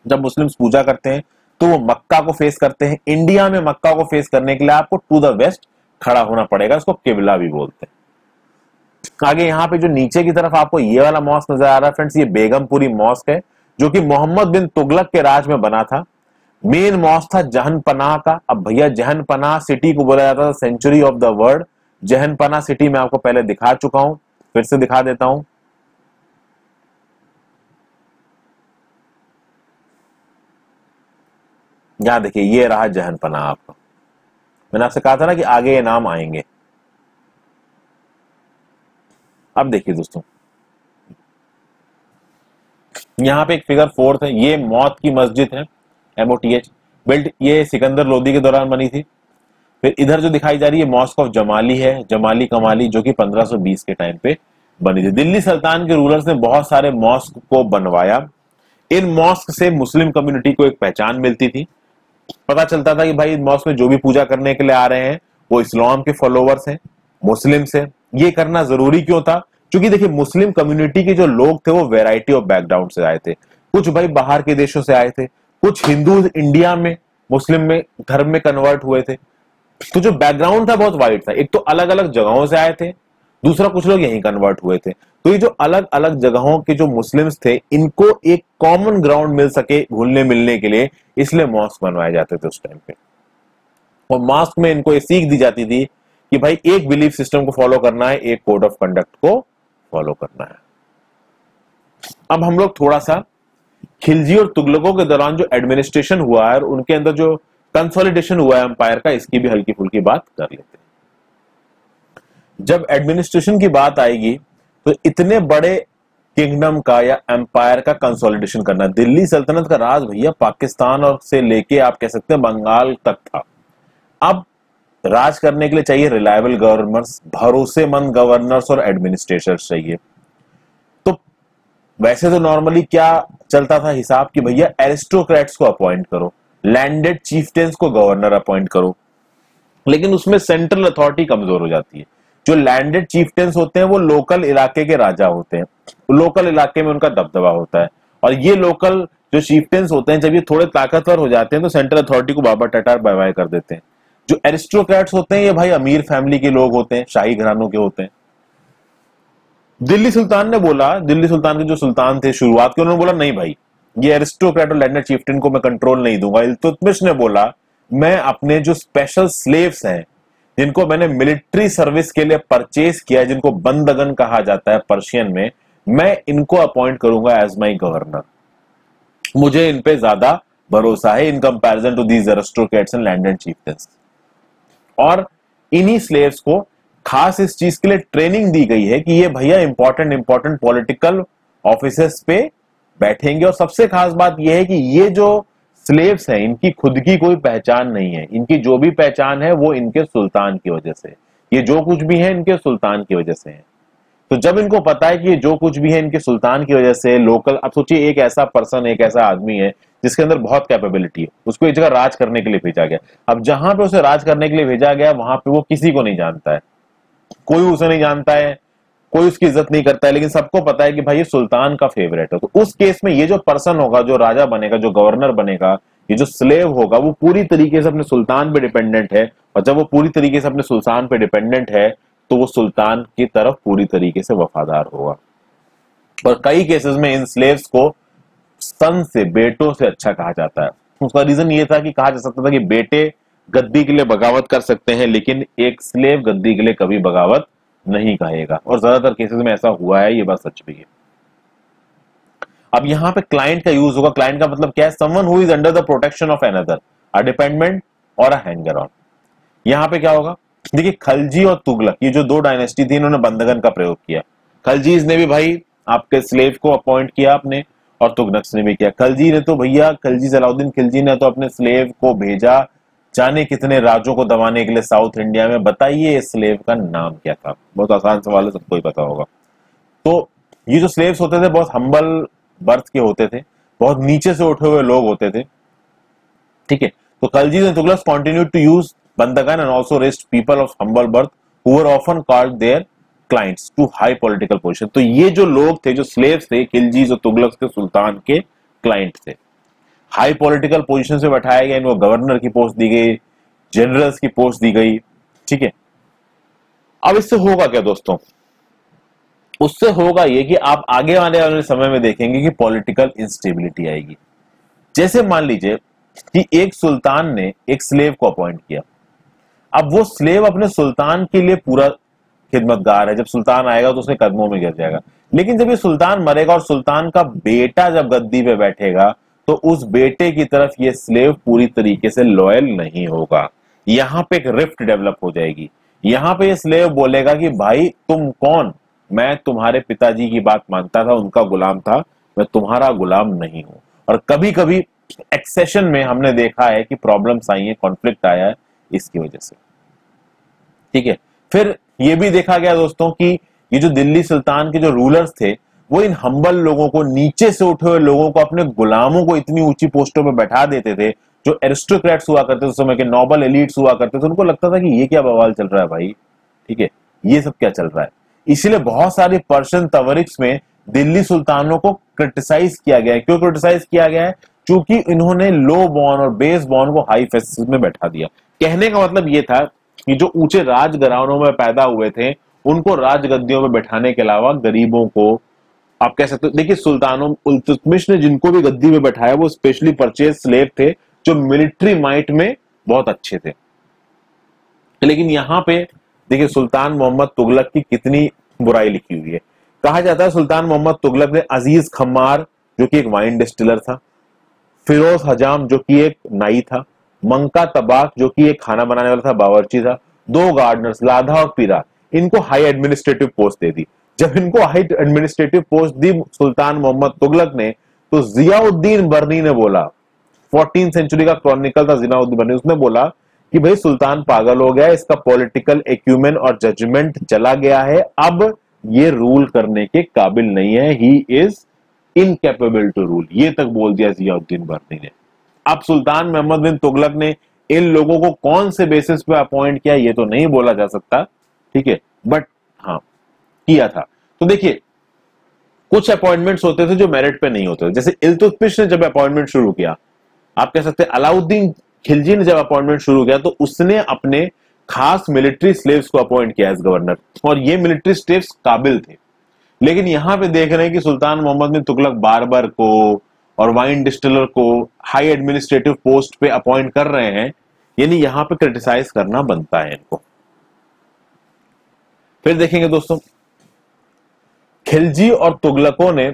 जब मुस्लिम्स पूजा करते हैं तो वो मक्का को फेस करते हैं। इंडिया में मक्का को फेस करने के लिए आपको टू द वेस्ट खड़ा होना पड़ेगा, इसको किबला भी बोलते हैं। आगे यहाँ पे जो नीचे की तरफ़ आपको ये वाला मॉस्क नज़र आ रहा है फ्रेंड्स ये बेगमपुरी मॉस्क है, जो कि मोहम्मद बिन तुगलक के राज में बना था। मेन मॉस था जहन पनाह का। अब भैया जहन पनाह सिटी को बोला जाता था सेंचुरी ऑफ़ द वर्ल्ड जहन पनाह सिटी में आपको पहले दिखा चुका हूँ, फिर से दिखा देता हूँ। यहाँ देखिए, ये रहा जहन पनाह आपका। मैंने आपसे कहा था ना कि आगे ये नाम आएँगे। अब देखिए दोस्तों। यहाँ पे एक फिगर फोर्थ है ये मौत की मस्जिद है। एमओटीएच बिल्ट ये सिकंदर लोधी के दौरान बनी थी। फिर इधर जो दिखाई जा रही है मॉस्क ऑफ़ जमाली है जमाली कमाली जो कि 1520 के टाइम पे बनी थी। दिल्ली सुल्तान के रूलर्स ने बहुत सारे मॉस्क को बनवाया। इन मॉस्क से मुस्लिम कम्युनिटी को एक पहचान मिलती थी। पता चलता था कि भाई मॉस्क में जो भी पूजा करने के लिए आ रहे हैं, वो इस्लाम के फॉलोअर्स हैं मुस्लिम से ये करना ज़रूरी क्यों था? क्योंकि देखिए, मुस्लिम कम्युनिटी के जो लोग थे, वो वेराइटी ऑफ़ बैकग्राउंड से आए थे। कुछ भाई बाहर के देशों से आए थे। कुछ हिंदू इंडिया में, मुस्लिम में, धर्म में कन्वर्ट हुए थे। तो जो बैकग्राउंड था बहुत वाइड था। एक तो अलग अलग जगहों से आए थे, दूसरा कुछ लोग यहीं कन्वर्ट हुए थे। तो ये जो अलग अलग जगहों के जो मुस्लिम्स थे, इनको एक कॉमन ग्राउंड मिल सके घुलने मिलने के लिए, इसलिए मॉस्क बनवाए जाते थे उस टाइम पे। और मास्क में इनको सीख दी जाती थी कि भाई एक बिलीफ सिस्टम को फॉलो करना है, एक कोड ऑफ़ कंडक्ट को फॉलो करना है। अब हम लोग थोड़ा सा खिलजी और तुगलकों के दौरान जो एडमिनिस्ट्रेशन हुआ है और उनके अंदर जो कंसोलिडेशन हुआ है एम्पायर का, इसकी भी हल्की फुल्की बात कर लेते हैं। जब एडमिनिस्ट्रेशन की बात आएगी तो इतने बड़े किंगडम का या एम्पायर का कंसोलिडेशन करना, दिल्ली सल्तनत का राज भैया पाकिस्तान और से लेके आप कह सकते हैं बंगाल तक था। अब राज करने के लिए चाहिए रिलायबल गवर्नर्स भरोसेमंद गवर्नर्स और एडमिनिस्ट्रेटर्स चाहिए। वैसे तो नॉर्मली क्या चलता था हिसाब कि भैया एरिस्टोक्रेट्स को अपॉइंट करो लैंडेड चीफटेंस को गवर्नर अपॉइंट करो। लेकिन उसमें सेंट्रल अथॉरिटी कमज़ोर हो जाती है। जो लैंडेड चीफटेंस होते हैं, वो लोकल इलाके के राजा होते हैं। लोकल इलाके में उनका दबदबा होता है। और ये लोकल जो चीफटेंस होते हैं, जब ये थोड़े ताकतवर हो जाते हैं तो सेंट्रल अथॉरिटी को बाबा टटार बाय कर देते हैं। जो एरिस्टोक्रेट्स होते हैं, ये भाई अमीर फैमिली के लोग होते हैं, शाही घरानों के होते हैं। दिल्ली सुल्तान ने बोला, दिल्ली सुल्तान के जो सुल्तान थे शुरुआत के, उन्होंने बोला, नहीं भाई, ये एरिस्टोक्रेट और लैंडर चीफ्टिन को मैं कंट्रोल नहीं दूँगा। इल्तुतमिश ने बोला, मैं अपने जो स्पेशल स्लेव्स हैं, जिनको मैंने मिलिट्री सर्विस के लिए परचेज किया जिनको बंदगन कहा जाता है पर्शियन में, मैं इनको अपॉइंट करूँगा एज माई गवर्नर मुझे इन पे ज़्यादा भरोसा है in comparison to these aristocrats and landed chieftains और इन्हीं स्लेव्स को खास इस चीज़ के लिए ट्रेनिंग दी गई है कि ये भैया इंपॉर्टेंट इंपॉर्टेंट पॉलिटिकल ऑफ़िस पे बैठेंगे। और सबसे खास बात यह है कि ये जो स्लेव्स हैं, इनकी खुद की कोई पहचान नहीं है। इनकी जो भी पहचान है, वो इनके सुल्तान की वजह से ये जो कुछ भी है, इनके सुल्तान की वजह से है। तो जब इनको पता है कि ये जो कुछ भी है, इनके सुल्तान की वजह से लोकल अब सोचिए, एक ऐसा पर्सन एक ऐसा आदमी है, जिसके अंदर बहुत कैपेबिलिटी है। उसको एक जगह राज करने के लिए भेजा गया। अब जहाँ पे उसे राज करने के लिए भेजा गया, वहाँ पे वो किसी को नहीं जानता है। कोई उसे नहीं जानता है, कोई उसकी इज़्ज़त नहीं करता है, लेकिन सबको पता है कि भाई ये सुल्तान का फेवरेट है। तो उस केस में ये जो पर्सन होगा, जो राजा बनेगा, जो गवर्नर बनेगा, ये जो स्लेव होगा, वो पूरी तरीके से अपने सुल्तान पे डिपेंडेंट है। और जब वो पूरी तरीके से अपने सुल्तान पे डिपेंडेंट है तो वो सुल्तान की तरफ़ पूरी तरीके से वफादार होगा। और कई केसेस में इन स्लेव्स को सन से, बेटों से अच्छा कहा जाता है। उसका रीजन ये था कि कहा जा सकता था कि बेटे गद्दी के लिए बगावत कर सकते हैं, लेकिन एक स्लेव गद्दी के लिए कभी बगावत नहीं कहेगा। और ज़्यादातर केसेस में ऐसा हुआ है, ये बात सच भी है। अब यहाँ पे क्लाइंट का यूज़ होगा। क्लाइंट का मतलब क्या है? Someone who is under the protection of another a dependent और अ हैंगर ऑन यहाँ पे क्या होगा? देखिए, खलजी और तुगलक, ये जो दो डायनेस्टी थी, इन्होंने बंधगन का प्रयोग किया। खलजीज ने भी भाई आपके स्लेव को अपॉइंट किया आपने और तुगनक्स ने भी किया। खलजी ने तो भैया, खलजी सलाउद्दीन खिलजी ने तो अपने स्लेव को भेजा जाने कितने राज्यों को दबाने के लिए साउथ इंडिया में, बताइए इस स्लेव का नाम क्या था? बहुत आसान सवाल है, सबको ही पता होगा। तो ये जो स्लेव्स होते थे, बहुत हम्बल बर्थ के होते थे, बहुत नीचे से उठे हुए लोग होते थे। ठीक है तो खलजी ने Tughlaq continue to use bandagan and also raised people of humble birth who were often called their clients to high political position तो ये जो लोग थे, जो स्लेव्स थे खिलजी जो तुगलक के सुल्तान के क्लाइंट थे। हाई पॉलिटिकल पोजीशन से बैठाया गया, इनको गवर्नर की पोस्ट दी गई जनरल्स की पोस्ट दी गई, ठीक है? अब इससे होगा क्या दोस्तों? उससे होगा ये कि आप आगे आने वाले समय में देखेंगे कि पॉलिटिकल इंस्टेबिलिटी आएगी। जैसे मान लीजिए कि एक सुल्तान ने एक स्लेव को अपॉइंट किया। अब वो स्लेव अपने सुल्तान के लिए पूरा खिदमतगार है। जब सुल्तान आएगा तो उसने कदमों में गिर जाएगा। लेकिन जब ये सुल्तान मरेगा और सुल्तान का बेटा जब गद्दी पे बैठेगा तो उस बेटे की तरफ़ ये स्लेव पूरी तरीके से लॉयल नहीं होगा। यहाँ पे एक रिफ्ट डेवलप हो जाएगी। यहाँ पे ये स्लेव बोलेगा कि भाई, तुम कौन? मैं तुम्हारे पिताजी की बात मानता था, उनका गुलाम था, मैं तुम्हारा गुलाम नहीं हूँ। और कभी कभी एक्सेशन में हमने देखा है कि प्रॉब्लम्स आई है कॉन्फ्लिक्ट आया है, इसकी वजह से। ठीक है? फिर ये भी देखा गया दोस्तों कि ये जो दिल्ली सुल्तान के जो रूलर्स थे वो इन हम्बल लोगों को नीचे से उठे हुए लोगों को अपने गुलामों को इतनी ऊँची पोस्टों में बैठा देते थे, जो एरिस्टोक्रेट्स हुआ करते थे उस समय के नोबल एलिट्स हुआ करते थे, उनको लगता था कि ये क्या बवाल चल रहा है भाई? ठीक है, ये सब क्या चल रहा है? इसलिए बहुत सारे पर्शियन तवरिक्स में दिल्ली सुल्तानों को क्रिटिसाइज किया गया है। क्यों क्रिटिसाइज किया गया है? क्योंकि इन्होंने लो बॉर्न और बेस बॉर्न को हाई फेसिस में बैठा दिया। कहने का मतलब ये था कि जो ऊँचे राजघरानों में पैदा हुए थे, उनको राजगद्दियों में बैठाने के अलावा गरीबों को आप कह सकते हो, देखिए, सुल्तानों उल्तुतमिश ने जिनको भी गद्दी में बैठाया, वो स्पेशली परचेज स्लेव थे, जो मिलिट्री माइट में बहुत अच्छे थे। लेकिन यहाँ पे, देखिए, सुल्तान मोहम्मद तुगलक की कितनी बुराई लिखी हुई है। कहा जाता है, सुल्तान मोहम्मद तुगलक ने अज़ीज़ खम्मार, जो कि एक वाइन डिस्टिलर था, फिरोज हजाम, जो कि एक नाई था, मंका तबाक, जो कि एक खाना बनाने वाला था, बावर्ची था, दो गार्डनर्स लाधा और पीरा, इनको हाई एडमिनिस्ट्रेटिव पोस्ट दे दी। जब इनको हाई एडमिनिस्ट्रेटिव पोस्ट दी सुल्तान मोहम्मद तुगलक ने तो जियाउद्दीन बर्नी ने बोला फोर्टीन सेंचुरी का क्रॉनिकल था जियाउद्दीन बर्नी, उसने बोला कि भाई सुल्तान पागल हो गया, इसका पॉलिटिकल एक्यूमेन और जजमेंट चला गया है, अब ये रूल करने के काबिल नहीं है he is incapable to rule ये तक बोल दिया जियाउद्दीन बर्नी ने। अब सुल्तान मोहम्मद बिन तुगलक ने इन लोगों को कौन से बेसिस पे अपॉइंट किया, ये तो नहीं बोला जा सकता, ठीक है? बट हाँ किया था। तो देखिए, कुछ अपॉइंटमेंट्स होते थे जो मेरिट पे नहीं होते थे। जैसे इल्तुतमिश ने जब अपॉइंटमेंट शुरू किया, आप कह सकते हैं, अलाउद्दीन खिलजी ने जब अपॉइंटमेंट शुरू किया तो उसने अपने खास मिलिट्री स्लेव्स को अपॉइंट किया एज गवर्नर। और ये मिलिट्री स्लेव्स काबिल थे। लेकिन यहाँ पे देख रहे हैं कि सुल्तान मोहम्मद बिन तुगलक बार बार को और वाइन डिस्टिलर को हाई एडमिनिस्ट्रेटिव पोस्ट पे अपॉइंट कर रहे हैं, यानी यहाँ पे क्रिटिसाइज करना बनता है इनको। फिर देखेंगे दोस्तों खिलजी और तुगलकों ने,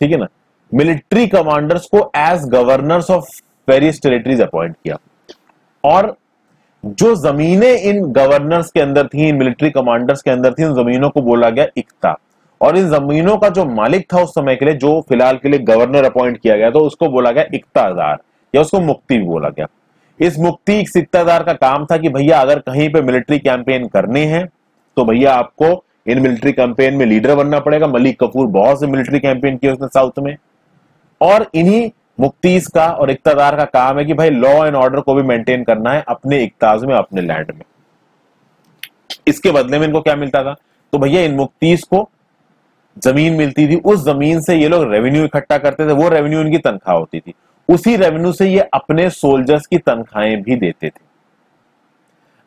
ठीक है ना मिलिट्री कमांडर्स को as governors of various territories appoint किया। और जो जमीनें इन गवर्नर्स के अंदर थी इन मिलिट्री कमांडर्स के अंदर थी, उन जमीनों को बोला गया इकता। और इन जमीनों का जो मालिक था उस समय के लिए, जो फ़िलहाल के लिए गवर्नर अपॉइंट किया गया तो उसको बोला गया इकतादार या उसको मुक्ति भी बोला गया। इस मुक्ति सिक्तादार का काम था कि भैया, अगर कहीं पे मिलिट्री कैंपेन करने हैं तो भैया आपको इन मिलिट्री कैंपेन में लीडर बनना पड़ेगा। मलिक कपूर बहुत से मिलिट्री कैंपेन किए उसने साउथ में। और इन्हीं मुक्तीज का और इकतादार का काम है कि भाई लॉ एंड ऑर्डर को भी मेंटेन करना है अपने इकताज में, अपने लैंड में। इसके बदले में इनको क्या मिलता था? तो भैया इन मुक्तीज को ज़मीन मिलती थी। उस ज़मीन से ये लोग रेवेन्यू इकट्ठा करते थे। वो रेवेन्यू इनकी तनख्वाह होती थी। उसी रेवेन्यू से ये अपने सोल्जर्स की तनख्वाहें भी देते थे।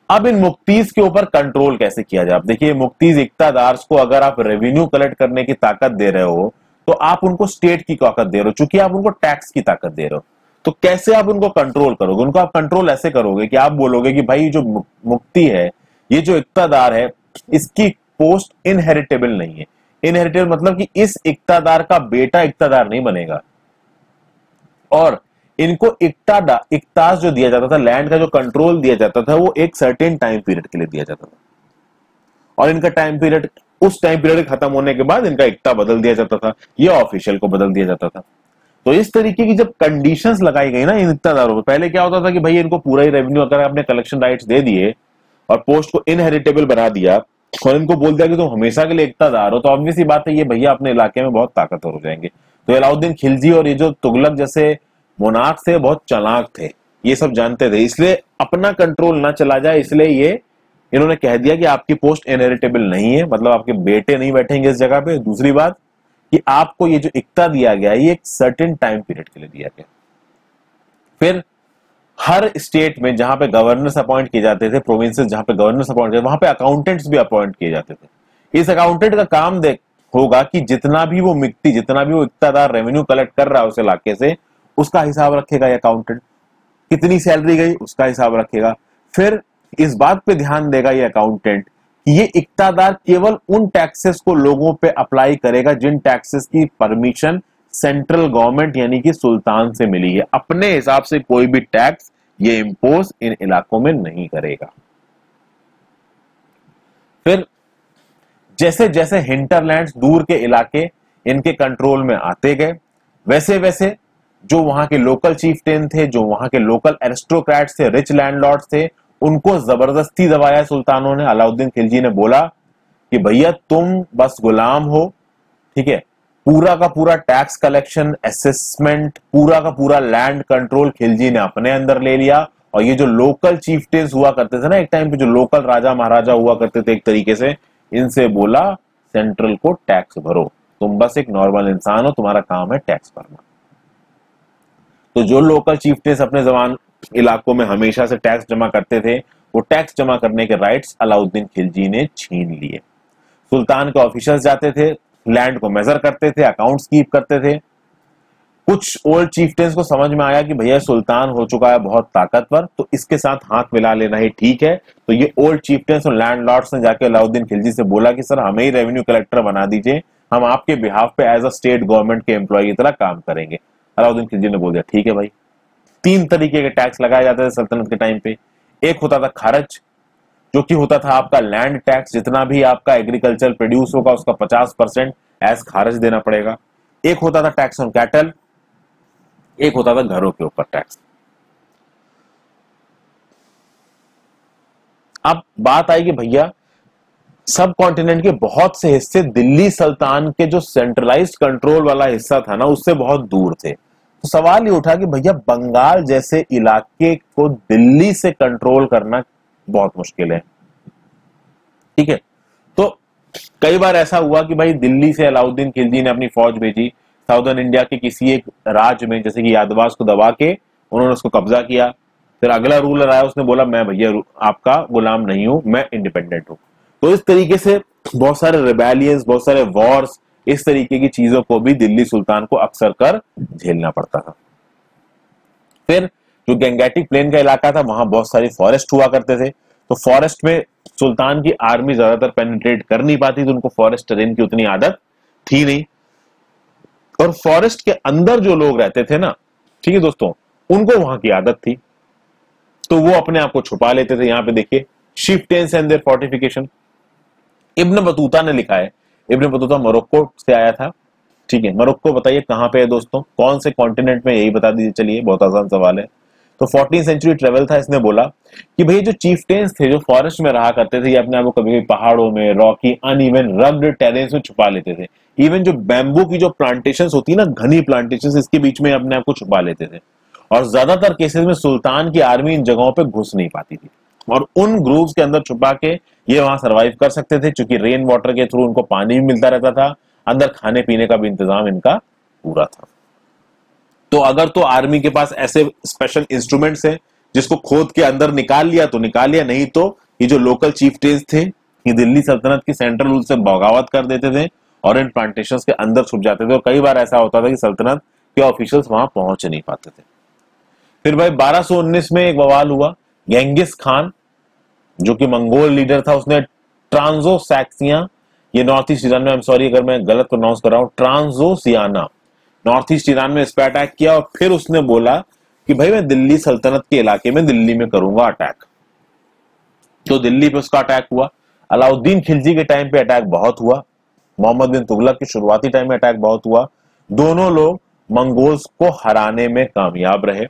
अब इन मुक्तीज के ऊपर कंट्रोल कैसे किया जाए? आप देखिए, मुक्तीज इकतादार्स को अगर आप रेवेन्यू कलेक्ट करने की ताकत दे रहे हो तो आप उनको स्टेट की ताकत दे रहे हो। चूँकि आप उनको टैक्स की ताकत दे रहे हो। तो कैसे आप उनको कंट्रोल करोगे? उनको आप कंट्रोल ऐसे करोगे कि आप बोलोगे कि भाई, जो मुक्ति है, ये जो इकतादार है, इसकी पोस्ट इनहेरिटेबल नहीं है। इनहेरिटेबल मतलब कि इस इकतादार का बेटा इकतादार नहीं बनेगा। और इनको इकता इकताज जो दिया जाता था लैंड का जो कंट्रोल दिया जाता था, वो एक सर्टेन टाइम पीरियड के लिए दिया जाता था। और इनका टाइम पीरियड उस टाइम पीरियड खत्म होने के बाद इनका इकता बदल दिया जाता था, या ऑफिशियल को बदल दिया जाता था। तो इस तरीके की जब कंडीशंस लगाई गई ना इन इकतदारों में पहले क्या होता था कि भाई इनको पूरा ही रेवेन्यू अगर आपने कलेक्शन राइट्स दे दिए, और पोस्ट को इनहेरिटेबल बना दिया, और इनको बोल दिया कि तुम हमेशा के लिए इकतदार हो तो ऑब्वियसली बात है, ये भैया अपने इलाके में बहुत ताकतवर हो जाएँगे। तो अलाउद्दीन खिलजी और ये जो तुगलक जैसे मोनार्क थे बहुत चलाक थे, ये सब जानते थे, इसलिए अपना कंट्रोल ना चला जाए, इसलिए ये इन्होंने कह दिया कि आपकी पोस्ट इनहेरिटेबल नहीं है मतलब आपके बेटे नहीं बैठेंगे इस जगह पे। दूसरी बात कि आपको ये जो इकता दिया गया, ये एक सर्टेन टाइम पीरियड के लिए दिया गया। फिर हर स्टेट में जहाँ पे गवर्नर्स अपॉइंट किए जाते थे प्रोविंसेस जहाँ पे गवर्नर्स अपॉइंट किए, वहाँ पे अकाउंटेंट्स भी अपॉइंट किए जाते थे। इस अकाउंटेंट का काम देख होगा कि जितना भी वो मिट्टी, जितना भी वो इकतादार रेवेन्यू कलेक्ट कर रहा है उस इलाके से उसका हिसाब रखेगा अकाउंटेंट कितनी सैलरी गई, उसका हिसाब रखेगा। फिर इस बात पे ध्यान देगा ये अकाउंटेंट कि ये इकतादार केवल उन टैक्सेस को लोगों पे अप्लाई करेगा जिन टैक्सेस की परमिशन सेंट्रल गवर्नमेंट यानी कि सुल्तान से मिली है। अपने हिसाब से कोई भी टैक्स ये इंपोज इन इलाकों में नहीं करेगा। फिर जैसे जैसे हिंटरलैंड्स दूर के इलाके इनके कंट्रोल में आते गए, वैसे वैसे जो वहाँ के लोकल चीफटेन थे, जो वहाँ के लोकल एरिस्टोक्रेट्स थे रिच लैंडलॉर्ड्स थे, उनको ज़बरदस्ती दबाया सुल्तानों ने। अलाउद्दीन खिलजी ने बोला कि भैया तुम बस गुलाम हो, ठीक है? पूरा का पूरा टैक्स कलेक्शन असेसमेंट पूरा का पूरा लैंड कंट्रोल खिलजी ने अपने अंदर ले लिया। और ये जो लोकल चीफटेन्स हुआ करते थे ना, एक टाइम पे जो लोकल राजा महाराजा हुआ करते थे एक तरीके से, इनसे बोला सेंट्रल को टैक्स भरो। तुम बस एक नॉर्मल इंसान हो, तुम्हारा काम है टैक्स भरना। तो जो लोकल चीफटेन्स अपने जबान इलाकों में हमेशा से टैक्स जमा करते थे, वो टैक्स जमा करने के राइट्स अलाउद्दीन खिलजी ने छीन लिए। सुल्तान के ऑफिसर्स जाते थे लैंड को मेजर करते थे अकाउंट्स कीप करते थे। कुछ ओल्ड चीफटेंस को समझ में आया कि भैया सुल्तान हो चुका है बहुत ताकतवर तो इसके साथ हाथ मिला लेना ही ठीक है। तो ये ओल्ड चीफटेंस और लैंड लॉर्ड्स ने जाके अलाउद्दीन खिलजी से बोला कि, सर, हमें ही रेवेन्यू कलेक्टर बना दीजिए, हम आपके बिहाफ पे एज अ स्टेट गवर्नमेंट के एम्प्लॉय की तरह काम करेंगे। अलाउद्दीन खिलजी ने बोल दिया, ठीक है भाई। तीन तरीके के टैक्स लगाए जाते थे सल्तनत के टाइम पे। एक होता था खर्च जो कि होता था आपका लैंड टैक्स जितना भी आपका एग्रीकल्चर प्रोड्यूस होगा उसका पचास परसेंट एज खारज देना पड़ेगा। एक होता था टैक्स ऑन कैटल एक होता था घरों के ऊपर टैक्स अब बात आई कि भैया सब कॉन्टिनेंट के बहुत से हिस्से दिल्ली सल्तान के जो सेंट्रलाइज्ड कंट्रोल वाला हिस्सा था ना, उससे बहुत दूर थे। तो सवाल ये उठा कि भैया, बंगाल जैसे इलाके को दिल्ली से कंट्रोल करना बहुत मुश्किल है। ठीक है? तो कई बार ऐसा हुआ कि भाई दिल्ली से अलाउद्दीन खिलजी ने अपनी फौज भेजी, साउदर्न इंडिया के किसी एक राज्य में, जैसे कि यादवास को दबा के उन्होंने उसको कब्जा किया। फिर अगला रूलर आया, उसने बोला, मैं भैया, आपका गुलाम नहीं हूँ, मैं इंडिपेंडेंट हूँ। तो इस तरीके से बहुत सारे रिबेलियंस बहुत सारे वॉर्स इस तरीके की चीज़ों को भी दिल्ली सुल्तान को अक्सर कर झेलना पड़ता था। फिर जो गंगैटिक प्लेन का इलाका था, वहाँ बहुत सारी फॉरेस्ट हुआ करते थे। तो फॉरेस्ट में सुल्तान की आर्मी ज़्यादातर पेनिट्रेट कर नहीं पाती तो उनको फॉरेस्ट टेरेन की उतनी आदत थी नहीं। और फॉरेस्ट के अंदर जो लोग रहते थे ना, ठीक है दोस्तों, उनको वहाँ की आदत थी। तो वो अपने आप को छुपा लेते थे। यहाँ पे देखिए chieftains and their fortification Ibn Battuta ने लिखा है इब्न बतूता मोरक्को से आया था। ठीक है, मोरक्को बताइए कहाँ पे है दोस्तों? कौन से कॉन्टिनेंट में यही बता दीजिए, चलिए, बहुत आसान सवाल है। तो फोर्टीन सेंचुरी ट्रेवल था, इसने बोला कि भाई जो चीफटेंस थे, जो फॉरेस्ट में रहा करते थे, ये अपने आप को कभी कभी पहाड़ों में रॉकी अनइवन रग्ड टेरेंस में छुपा लेते थे। इवन जो बैम्बू की जो प्लांटेशन होती है ना, घनी प्लांटेशन इसके बीच में अपने आप को छुपा लेते थे। और ज़्यादातर केसेस में सुल्तान की आर्मी इन जगहों पर घुस नहीं पाती थी। और उन ग्रूव्स के अंदर छुपा के ये वहाँ सरवाइव कर सकते थे क्योंकि रेन वाटर के थ्रू उनको पानी भी मिलता रहता था, अंदर खाने पीने का भी इंतज़ाम इनका पूरा था। तो अगर तो आर्मी के पास ऐसे स्पेशल इंस्ट्रूमेंट्स हैं, जिसको खोद के अंदर निकाल लिया तो निकाल लिया, नहीं तो ये जो लोकल चीफ टेज थे, ये दिल्ली सल्तनत की सेंट्रल रूल से बगावत कर देते थे और इन प्लांटेशन के अंदर छुप जाते थे। और कई बार ऐसा होता था कि सल्तनत के ऑफिशियल्स वहाँ पहुँच नहीं पाते थे। फिर भाई 1219 में एक बवाल हुआ। गेंगिस खान जो कि मंगोल लीडर था, उसने ट्रांजो सैक्सिया ये नॉर्थ ईस्ट ईरान में आई एम सॉरी अगर मैं गलत प्रोनाउंस कर रहा हूँ ट्रांजोसियाना नॉर्थ ईस्ट ईरान में इस पर अटैक किया और फिर उसने बोला कि भाई मैं दिल्ली सल्तनत के इलाके में दिल्ली में करूँगा अटैक तो दिल्ली पे उसका अटैक हुआ। अलाउद्दीन खिलजी के टाइम पे अटैक बहुत हुआ। मोहम्मद बिन तुगलक के शुरुआती टाइम में अटैक बहुत हुआ। दोनों लोग मंगोल्स को हराने में कामयाब रहे।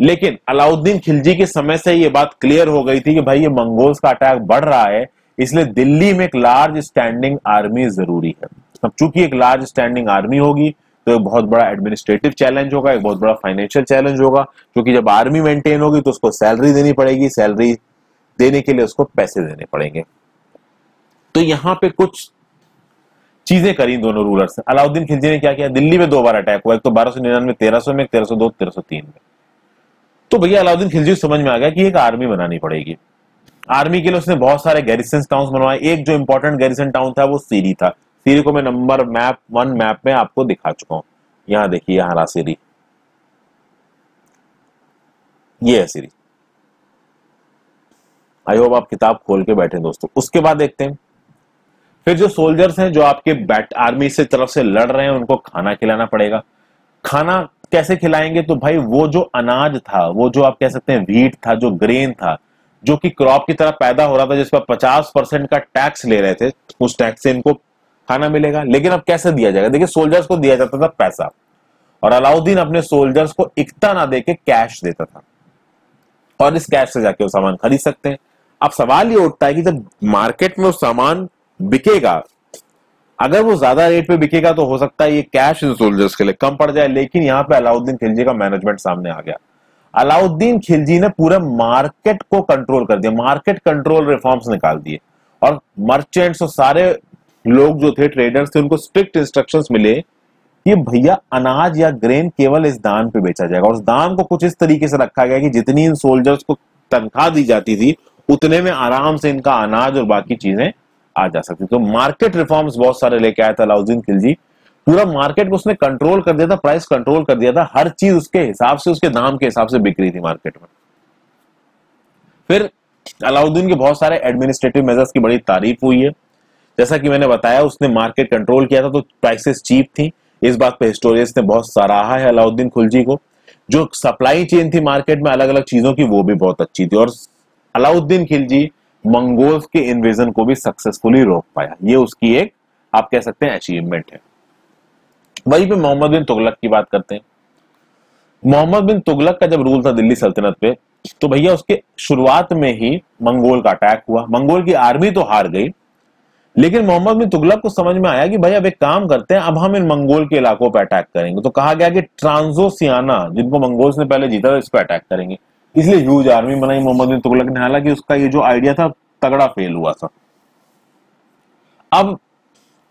लेकिन अलाउद्दीन खिलजी के समय से ये बात क्लियर हो गई थी कि भाई ये मंगोल्स का अटैक बढ़ रहा है, इसलिए दिल्ली में एक लार्ज स्टैंडिंग आर्मी ज़रूरी है। अब चूँकि एक लार्ज स्टैंडिंग आर्मी होगी तो एक बहुत बड़ा एडमिनिस्ट्रेटिव चैलेंज होगा, एक बहुत बड़ा फाइनेंशियल चैलेंज होगा। क्योंकि जब आर्मी मेंटेन होगी तो उसको सैलरी देनी पड़ेगी सैलरी देने के लिए उसको पैसे देने पड़ेंगे। तो यहाँ पे कुछ चीज़ें करी दोनों रूलर्स ने। अलाउद्दीन खिलजी ने क्या किया? दिल्ली में दो बार अटैक हुआ, एक तो बारह सौ निन्यानवे, तेरह सौ में तेरह सौ दो, तेरह सौ तीन में। तो भैया अलाउद्दीन खिलजी समझ में आ गया कि एक आर्मी बनानी पड़ेगी। आर्मी के लिए उसने बहुत सारे गैरिसन टाउन बनवाए। एक जो इंपॉर्टेंट गैरिसन टाउन था, वो सीरी था। सीरी को मैं नंबर मैप वन मैप में आपको दिखा चुका हूँ। यहाँ देखिए, यहाँ रहा सीरी ये है सीरी आई होप आप किताब खोल के बैठे दोस्तों। उसके बाद देखते हैं। फिर जो सोल्जर्स हैं, जो आपके बैट आर्मी से तरफ़ से लड़ रहे हैं, उनको खाना खिलाना पड़ेगा। खाना कैसे खिलाएँगे? तो भाई वो जो अनाज था, वो जो आप कह सकते हैं वीट था, जो ग्रेन था, जो कि क्रॉप की तरह पैदा हो रहा था जिस पर पचास परसेंट का टैक्स ले रहे थे, उस टैक्स से इनको खाना मिलेगा। लेकिन अब कैसे दिया जाएगा? देखिए सोल्जर्स को दिया जाता था पैसा, और अलाउद्दीन अपने सोल्जर्स को इकता ना देके कैश देता था। और इस कैश से जाके वो सामान खरीद सकते हैं। अब सवाल ये उठता है कि जब मार्केट में वो सामान बिकेगा अगर वो ज़्यादा रेट पे बिकेगा तो हो सकता है ये कैश इन सोल्जर्स के लिए कम पड़ जाए, लेकिन यहाँ पे अलाउद्दीन खिलजी का मैनेजमेंट सामने आ गया। अलाउद्दीन खिलजी ने पूरे मार्केट को कंट्रोल कर दिया मार्केट कंट्रोल रिफॉर्म्स निकाल दिए। और मर्चेंट्स और सारे लोग जो थे ट्रेडर्स थे, उनको स्ट्रिक्ट इंस्ट्रक्शंस मिले कि भैया अनाज या ग्रेन केवल इस दान पे बेचा जाएगा। और उस दान को कुछ इस तरीके से रखा गया कि जितनी इन सोल्जर्स को तनख्वाह दी जाती थी, उतने में आराम से इनका अनाज और बाकी चीज़ें आ जा सकती। तो मार्केट रिफॉर्म्स बहुत सारे लेके आया था अलाउद्दीन खिलजी। पूरा मार्केट को उसने कंट्रोल कर दिया था प्राइस कंट्रोल कर दिया था। हर चीज़ उसके हिसाब से, उसके दाम के हिसाब से बिक रही थी मार्केट में। फिर अलाउद्दीन के बहुत सारे एडमिनिस्ट्रेटिव मेजर्स की बड़ी तारीफ़ हुई है। जैसा कि मैंने बताया, उसने मार्केट कंट्रोल किया था तो प्राइसेस चीप थी। इस बात पे हिस्टोरियंस ने बहुत सराहा है अलाउद्दीन खुलजी को। जो सप्लाई चेन थी मार्केट में अलग अलग चीज़ों की, वो भी बहुत अच्छी थी। और अलाउद्दीन खिलजी मंगोल्स के इन्वेजन को भी सक्सेसफुली रोक पाया। ये उसकी एक, आप कह सकते हैं अचीवमेंट है। वहीं पे मोहम्मद बिन तुगलक की बात करते हैं। मोहम्मद बिन तुगलक का जब रूल था दिल्ली सल्तनत पे तो भैया उसके शुरुआत में ही मंगोल का अटैक हुआ। मंगोल की आर्मी तो हार गई, लेकिन मोहम्मद बिन तुगलक को समझ में आया कि भाई अब एक काम करते हैं, अब हम इन मंगोल के इलाकों पर अटैक करेंगे। तो कहा गया कि ट्रांजोसियाना जिनको मंगोल्स ने पहले जीता था, इस पर अटैक करेंगे। इसलिए ह्यूज आर्मी बनाई मोहम्मद बिन तुगलक ने। हालाँकि उसका ये जो आइडिया था, तगड़ा फेल हुआ था। अब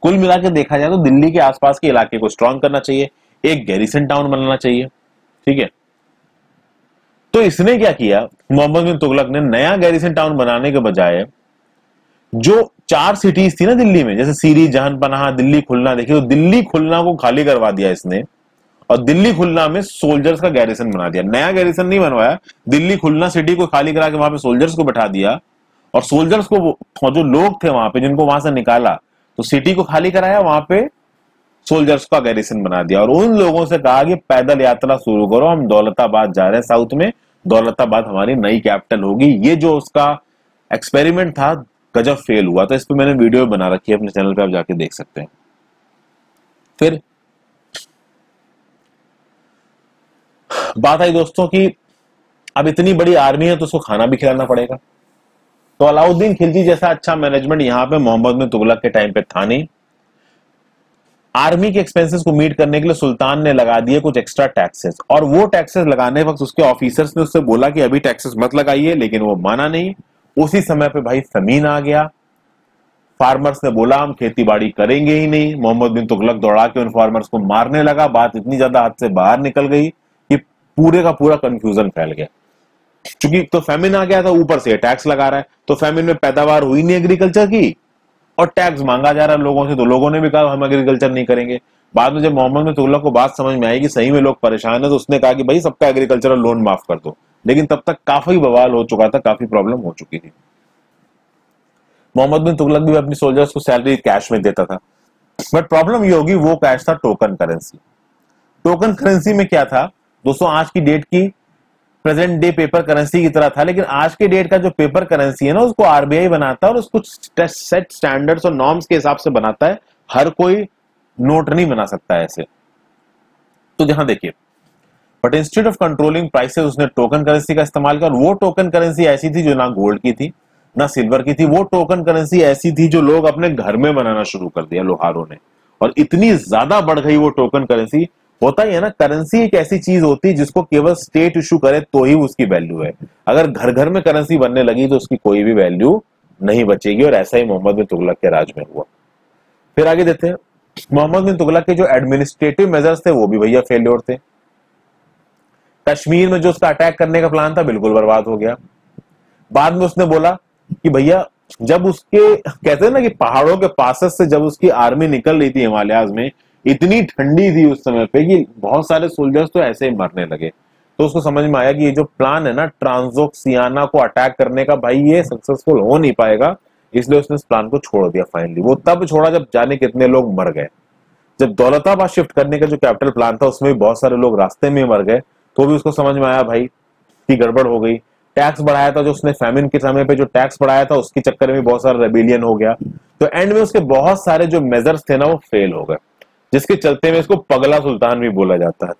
कुल मिला के देखा जाए तो दिल्ली के आसपास के इलाके को स्ट्रांग करना चाहिए, एक गैरिसन टाउन बनाना चाहिए, ठीक है? तो इसने क्या किया? मोहम्मद बिन तुगलक ने नया गैरिसन टाउन बनाने के बजाय जो चार सिटीज़ थी ना दिल्ली में, जैसे सीरी जहान पनाहा दिल्ली खुलना, देखिए तो दिल्ली खुलना को खाली करवा दिया इसने। और दिल्ली खुलना में सोल्जर्स का गैरिसन बना दिया। नया गैरिसन नहीं बनवाया। दिल्ली खुलना सिटी को खाली करा के वहाँ पे सोल्जर्स को बैठा दिया। और सोल्जर्स को जो लोग थे वहाँ पे, जिनको वहाँ से निकाला तो सिटी को खाली कराया, वहाँ पे सोल्जर्स का गैरिसन बना दिया। और उन लोगों से कहा कि पैदल यात्रा शुरू करो, हम दौलताबाद जा रहे हैं साउथ में। दौलताबाद हमारी नई कैपिटल होगी। ये जो उसका एक्सपेरिमेंट था, गजब फेल हुआ। तो इस पर मैंने वीडियो बना रखी है, अपने चैनल पे आप जाके देख सकते हैं। फिर बात आई दोस्तों की, अब इतनी बड़ी आर्मी है तो उसको खाना भी खिलाना पड़ेगा। तो अलाउद्दीन खिलजी जैसा अच्छा मैनेजमेंट यहाँ पे मोहम्मद बिन तुगलक के टाइम पे था नहीं। आर्मी के एक्सपेंसेस को मीट करने के लिए सुल्तान ने लगा दिए कुछ एक्स्ट्रा टैक्सेस और वो टैक्सेस लगाने वक्त उसके ऑफिसर्स ने उससे बोला कि अभी टैक्सेस मत लगाइए, लेकिन वो माना नहीं। उसी समय पे भाई फमीन आ गया। फार्मर्स ने बोला, हम खेती बाड़ी करेंगे ही नहीं। मोहम्मद बिन तुगलक दौड़ा के उन फार्मर्स को मारने लगा। बात इतनी ज़्यादा हाथ से बाहर निकल गई। पूरे का पूरा कंफ्यूजन फैल गया। क्योंकि तो फेमिन आ गया था ऊपर से टैक्स लगा रहा है तो फेमिन में पैदावार हुई नहीं एग्रीकल्चर की। और टैक्स मांगा जा रहा है लोगों से तो लोगों ने भी कहा, हम एग्रीकल्चर नहीं करेंगे। बाद में जब मोहम्मद में तुगलक को बात समझ में आई कि सही में लोग परेशान है तो उसने कहा कि भाई, सबका एग्रीकल्चरल लोन माफ़ कर दो। लेकिन तब तक काफ़ी बवाल हो चुका था, काफ़ी प्रॉब्लम हो चुकी थी। मोहम्मद बिन तुगलक भी अपनी सोल्जर्स को सैलरी कैश में देता था। बट प्रॉब्लम ये होगी, वो कैश था टोकन करेंसी टोकन करेंसी में क्या था? दोस्तों, आज की डेट की प्रेजेंट डे पेपर करेंसी की तरह था, लेकिन आज के डेट का जो पेपर करेंसी है ना, उसको आरबीआई बनाता है और उसको सेट स्टैंडर्ड्स और नॉर्म्स के हिसाब से बनाता है। हर कोई नोट नहीं बना सकता ऐसे। तो यहाँ देखिए but instead of controlling prices उसने टोकन करेंसी का इस्तेमाल किया और वो टोकन करेंसी ऐसी थी जो ना गोल्ड की थी, ना सिल्वर की थी। वो टोकन करेंसी ऐसी थी जो लोग अपने घर में बनाना शुरू कर दिया, लोहारों ने। और इतनी ज़्यादा बढ़ गई वो टोकन करेंसी होता ही है ना करेंसी एक ऐसी चीज़ होती है जिसको केवल स्टेट इशू करे तो ही उसकी वैल्यू है। अगर घर घर में करेंसी बनने लगी तो उसकी कोई भी वैल्यू नहीं बचेगी और ऐसा ही मोहम्मद बिन तुगलक के राज में हुआ। फिर आगे देखते हैं, मोहम्मद बिन तुगलक के जो एडमिनिस्ट्रेटिव मेजर्स थे वो भी भैया फेल्योर थे। कश्मीर में जो उसका अटैक करने का प्लान था, बिल्कुल बर्बाद हो गया। बाद में उसने बोला कि भैया, जब उसके, कहते हैं ना कि पहाड़ों के पास से जब उसकी आर्मी निकल रही थी हिमालयाज में इतनी ठंडी थी उस समय पे कि बहुत सारे सोल्जर्स तो ऐसे ही मरने लगे। तो उसको समझ में आया कि ये जो प्लान है ना ट्रांसोक्सियाना को अटैक करने का, भाई ये सक्सेसफुल हो नहीं पाएगा, इसलिए उसने इस प्लान को छोड़ दिया फाइनली वो तब छोड़ा जब जाने कितने लोग मर गए। जब दौलताबाद शिफ्ट करने का जो कैपिटल प्लान था, उसमें भी बहुत सारे लोग रास्ते में मर गए तो भी उसको समझ में आया भाई की गड़बड़ हो गई। टैक्स बढ़ाया था जो उसने फैमिन के समय पे जो टैक्स बढ़ाया था, उसके चक्कर में बहुत सारा रेबिलियन हो गया। तो एंड में उसके बहुत सारे जो मेजर्स थे ना, वो फेल हो गए। जिसके चलते में इसको पगला सुल्तान भी बोला जाता है।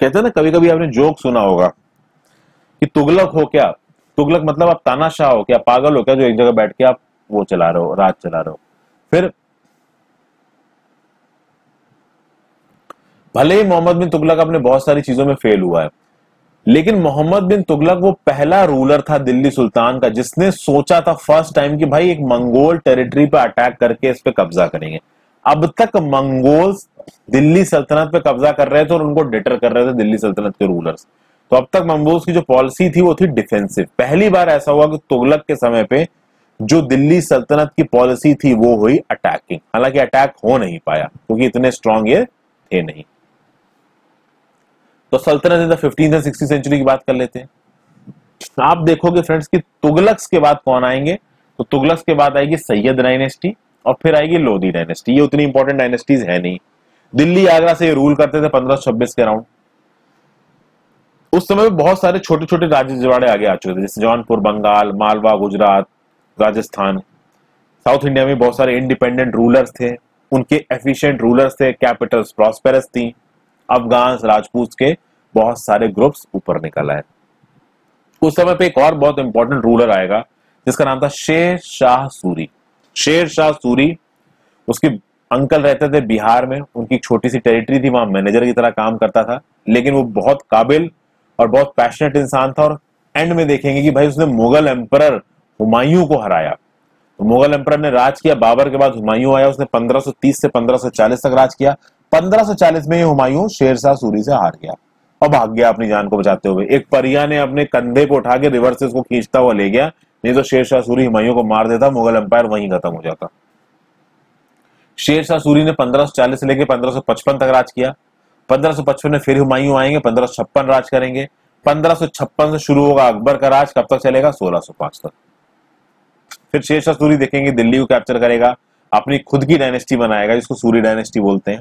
कहते हैं ना कभी कभी आपने जोक सुना होगा कि तुगलक हो क्या? तुगलक मतलब आप तानाशाह हो क्या? पागल हो क्या जो एक जगह बैठ के आप वो चला रहे हो राज चला रहे हो? फिर भले ही मोहम्मद बिन तुगलक अपने बहुत सारी चीज़ों में फेल हुआ है लेकिन मोहम्मद बिन तुगलक वो पहला रूलर था दिल्ली सुल्तान का, जिसने सोचा था फ़र्स्ट टाइम कि भाई एक मंगोल टेरिटरी पे अटैक करके इस पे कब्जा करेंगे। अब तक मंगोल दिल्ली सल्तनत पे कब्जा कर रहे थे और उनको डिटर कर रहे थे दिल्ली सल्तनत के रूलर्स तो अब तक मंगोल्स की जो पॉलिसी थी वो थी डिफेंसिव पहली बार ऐसा हुआ कि तुगलक के समय पे जो दिल्ली सल्तनत की पॉलिसी थी वो हुई अटैकिंग हालाँकि अटैक हो नहीं पाया, क्योंकि इतने स्ट्रांग ये थे नहीं। तो सल्तनत in the fifteen and sixty century की बात कर लेते हैं। आप देखोगे फ्रेंड्स कि तुगलक्स के बाद कौन आएँगे? तो तुगलक्स के बाद आएगी सैयद डायनेस्टी और फिर आएगी लोधी डायनेस्टी ये उतनी इंपॉर्टेंट डायनेस्टीज है नहीं। दिल्ली, आगरा से ये रूल करते थे पंद्रह छब्बीस के अराउंड उस समय में बहुत सारे छोटे छोटे राज्य जिवाड़े आगे आ चुके थे। जैसे जौनपुर, बंगाल, मालवा, गुजरात, राजस्थान। साउथ इंडिया में बहुत सारे इंडिपेंडेंट रूलर्स थे। उनके एफिशिएंट रूलर्स थे कैपिटल्स प्रॉस्पेरस थी। अफगान राजपूत के बहुत सारे ग्रुप्स ऊपर निकल आए। उस समय पे एक और बहुत इंपॉर्टेंट रूलर आएगा, जिसका नाम था शेर शाह सूरी। शेर शाह सूरी, उसके अंकल रहते थे बिहार में, उनकी छोटी सी टेरिटरी थी, वहाँ मैनेजर की तरह काम करता था, लेकिन वो बहुत काबिल और बहुत पैशनेट इंसान था और एंड में देखेंगे कि भाई उसने मुगल एम्पर हुमायूं को हराया। तो मुगल एम्पर ने राज किया, बाबर के बाद हुमायूं आया, उसने 1530 से 1540 तक राज किया 1540 में हुमायूं शेरशाह सूरी से हार गया। और भाग गया अपनी जान को बचाते हुए। एक परिया ने अपने कंधे को उठा के रिवर्स से उसको खींचता हुआ ले गया। नहीं तो शेरशाह सूरी हुमायूं को मार देता, मुगल एम्पायर वहीं खत्म हो जाता। शेरशाह सूरी ने 1540 से लेकर 1555 तक राज किया। 1555 में फिर हुमायूं आएँगे 1556 राज करेंगे। 1556 से शुरू होगा अकबर का राज, कब तक चलेगा? 1605 तक। फिर शेरशाह सूरी देखेंगे, दिल्ली को कैप्चर करेगा, अपनी खुद की डायनेस्टी बनाएगा, जिसको सूरी डायनेस्टी बोलते हैं।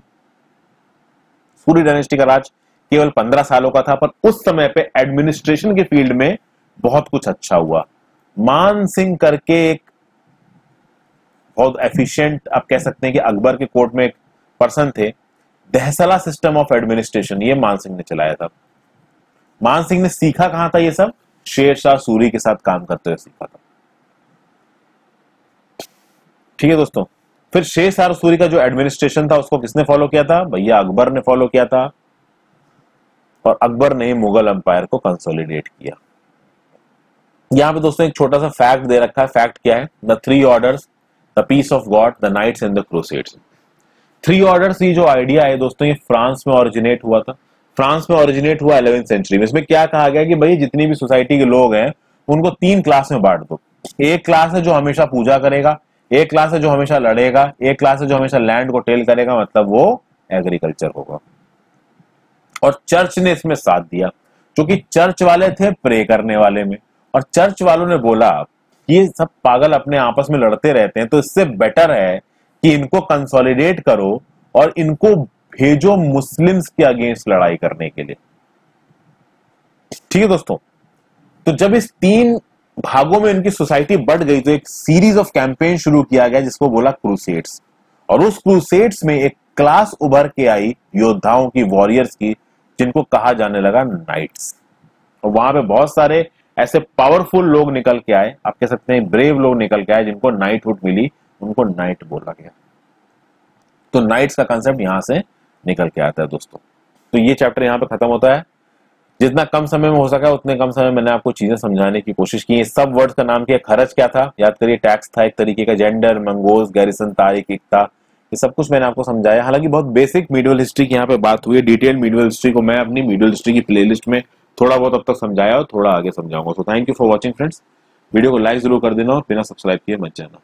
सूरी डायनेस्टी का राज केवल पंद्रह सालों का था, पर उस समय पे एडमिनिस्ट्रेशन के फ़ील्ड में बहुत कुछ अच्छा हुआ। मान सिंह करके एक बहुत एफिशिएंट आप कह सकते हैं कि अकबर के कोर्ट में एक पर्सन थे, दहसला सिस्टम ऑफ़ एडमिनिस्ट्रेशन ये मान सिंह ने चलाया था। मान सिंह ने सीखा कहाँ था ये सब? शेर शाह सूरी के साथ काम करते हुए सीखा था। ठीक है दोस्तों? फिर शेर शाह सूरी का जो एडमिनिस्ट्रेशन था, उसको किसने फॉलो किया था? भैया अकबर ने फॉलो किया था। और अकबर ने मुगल अंपायर को कंसोलिडेट किया। यहाँ पे दोस्तों एक छोटा सा फैक्ट दे रखा है। फैक्ट क्या है? The three orders the peace of God the knights and the three orders ये जो आइडिया है दोस्तों, ये फ्रांस में ओरिजिनेट हुआ था। फ्रांस में ओरिजिनेट हुआ इलेवेंथ सेंचुरी में। इसमें क्या कहा गया कि भाई जितनी भी सोसाइटी के लोग हैं, उनको तीन क्लास में बांट दो। एक क्लास है जो हमेशा पूजा करेगा एक क्लास है जो हमेशा लड़ेगा एक क्लास है जो हमेशा लैंड को टेल करेगा मतलब वो एग्रीकल्चर होगा। और चर्च ने इसमें साथ दिया, क्योंकि चर्च वाले थे प्रे करने वाले में। और चर्च वालों ने बोला ये सब पागल अपने आपस में लड़ते रहते हैं तो इससे बेटर है कि इनको कंसोलिडेट करो और इनको भेजो मुस्लिम्स के अगेंस्ट लड़ाई करने के लिए। ठीक है दोस्तों? तो जब इस तीन भागों में इनकी सोसाइटी बढ़ गई तो एक सीरीज़ ऑफ़ कैंपेन शुरू किया गया जिसको बोला क्रूसेड्स और उस क्रूसेड्स में एक क्लास उभर के आई योद्धाओं की वॉरियर्स की, जिनको कहा जाने लगा नाइट्स और वहाँ पे बहुत सारे ऐसे पावरफुल लोग निकल के आए, आप कह सकते हैं ब्रेव लोग निकल के आए जिनको नाइटहुड मिली, उनको नाइट बोला गया. तो नाइट्स का कंसेप्ट यहाँ से निकल के आता है दोस्तों. तो ये चैप्टर यहाँ पे खत्म होता है। जितना कम समय में हो सका, उतने कम समय मैंने आपको चीज़ें समझाने की कोशिश की। सब वर्ड का नाम क्या, खर्च क्या था? याद करिए टैक्स था एक तरीके का जेंडर मंगोज गैरिसन तारीख एकता, ये सब कुछ मैंने आपको समझाया। हालाँकि बहुत बेसिक मीडियल हिस्ट्री की यहाँ पे बात हुई है डिटेल मीडियल हिस्ट्री को मैं अपनी मीडियल हिस्ट्री की प्लेलिस्ट में थोड़ा बहुत अब तक समझाया और थोड़ा आगे समझाऊँगा। So thank you for watching friends video को लाइक ज़रूर कर देना और बिना सब्सक्राइब किए मत जाना।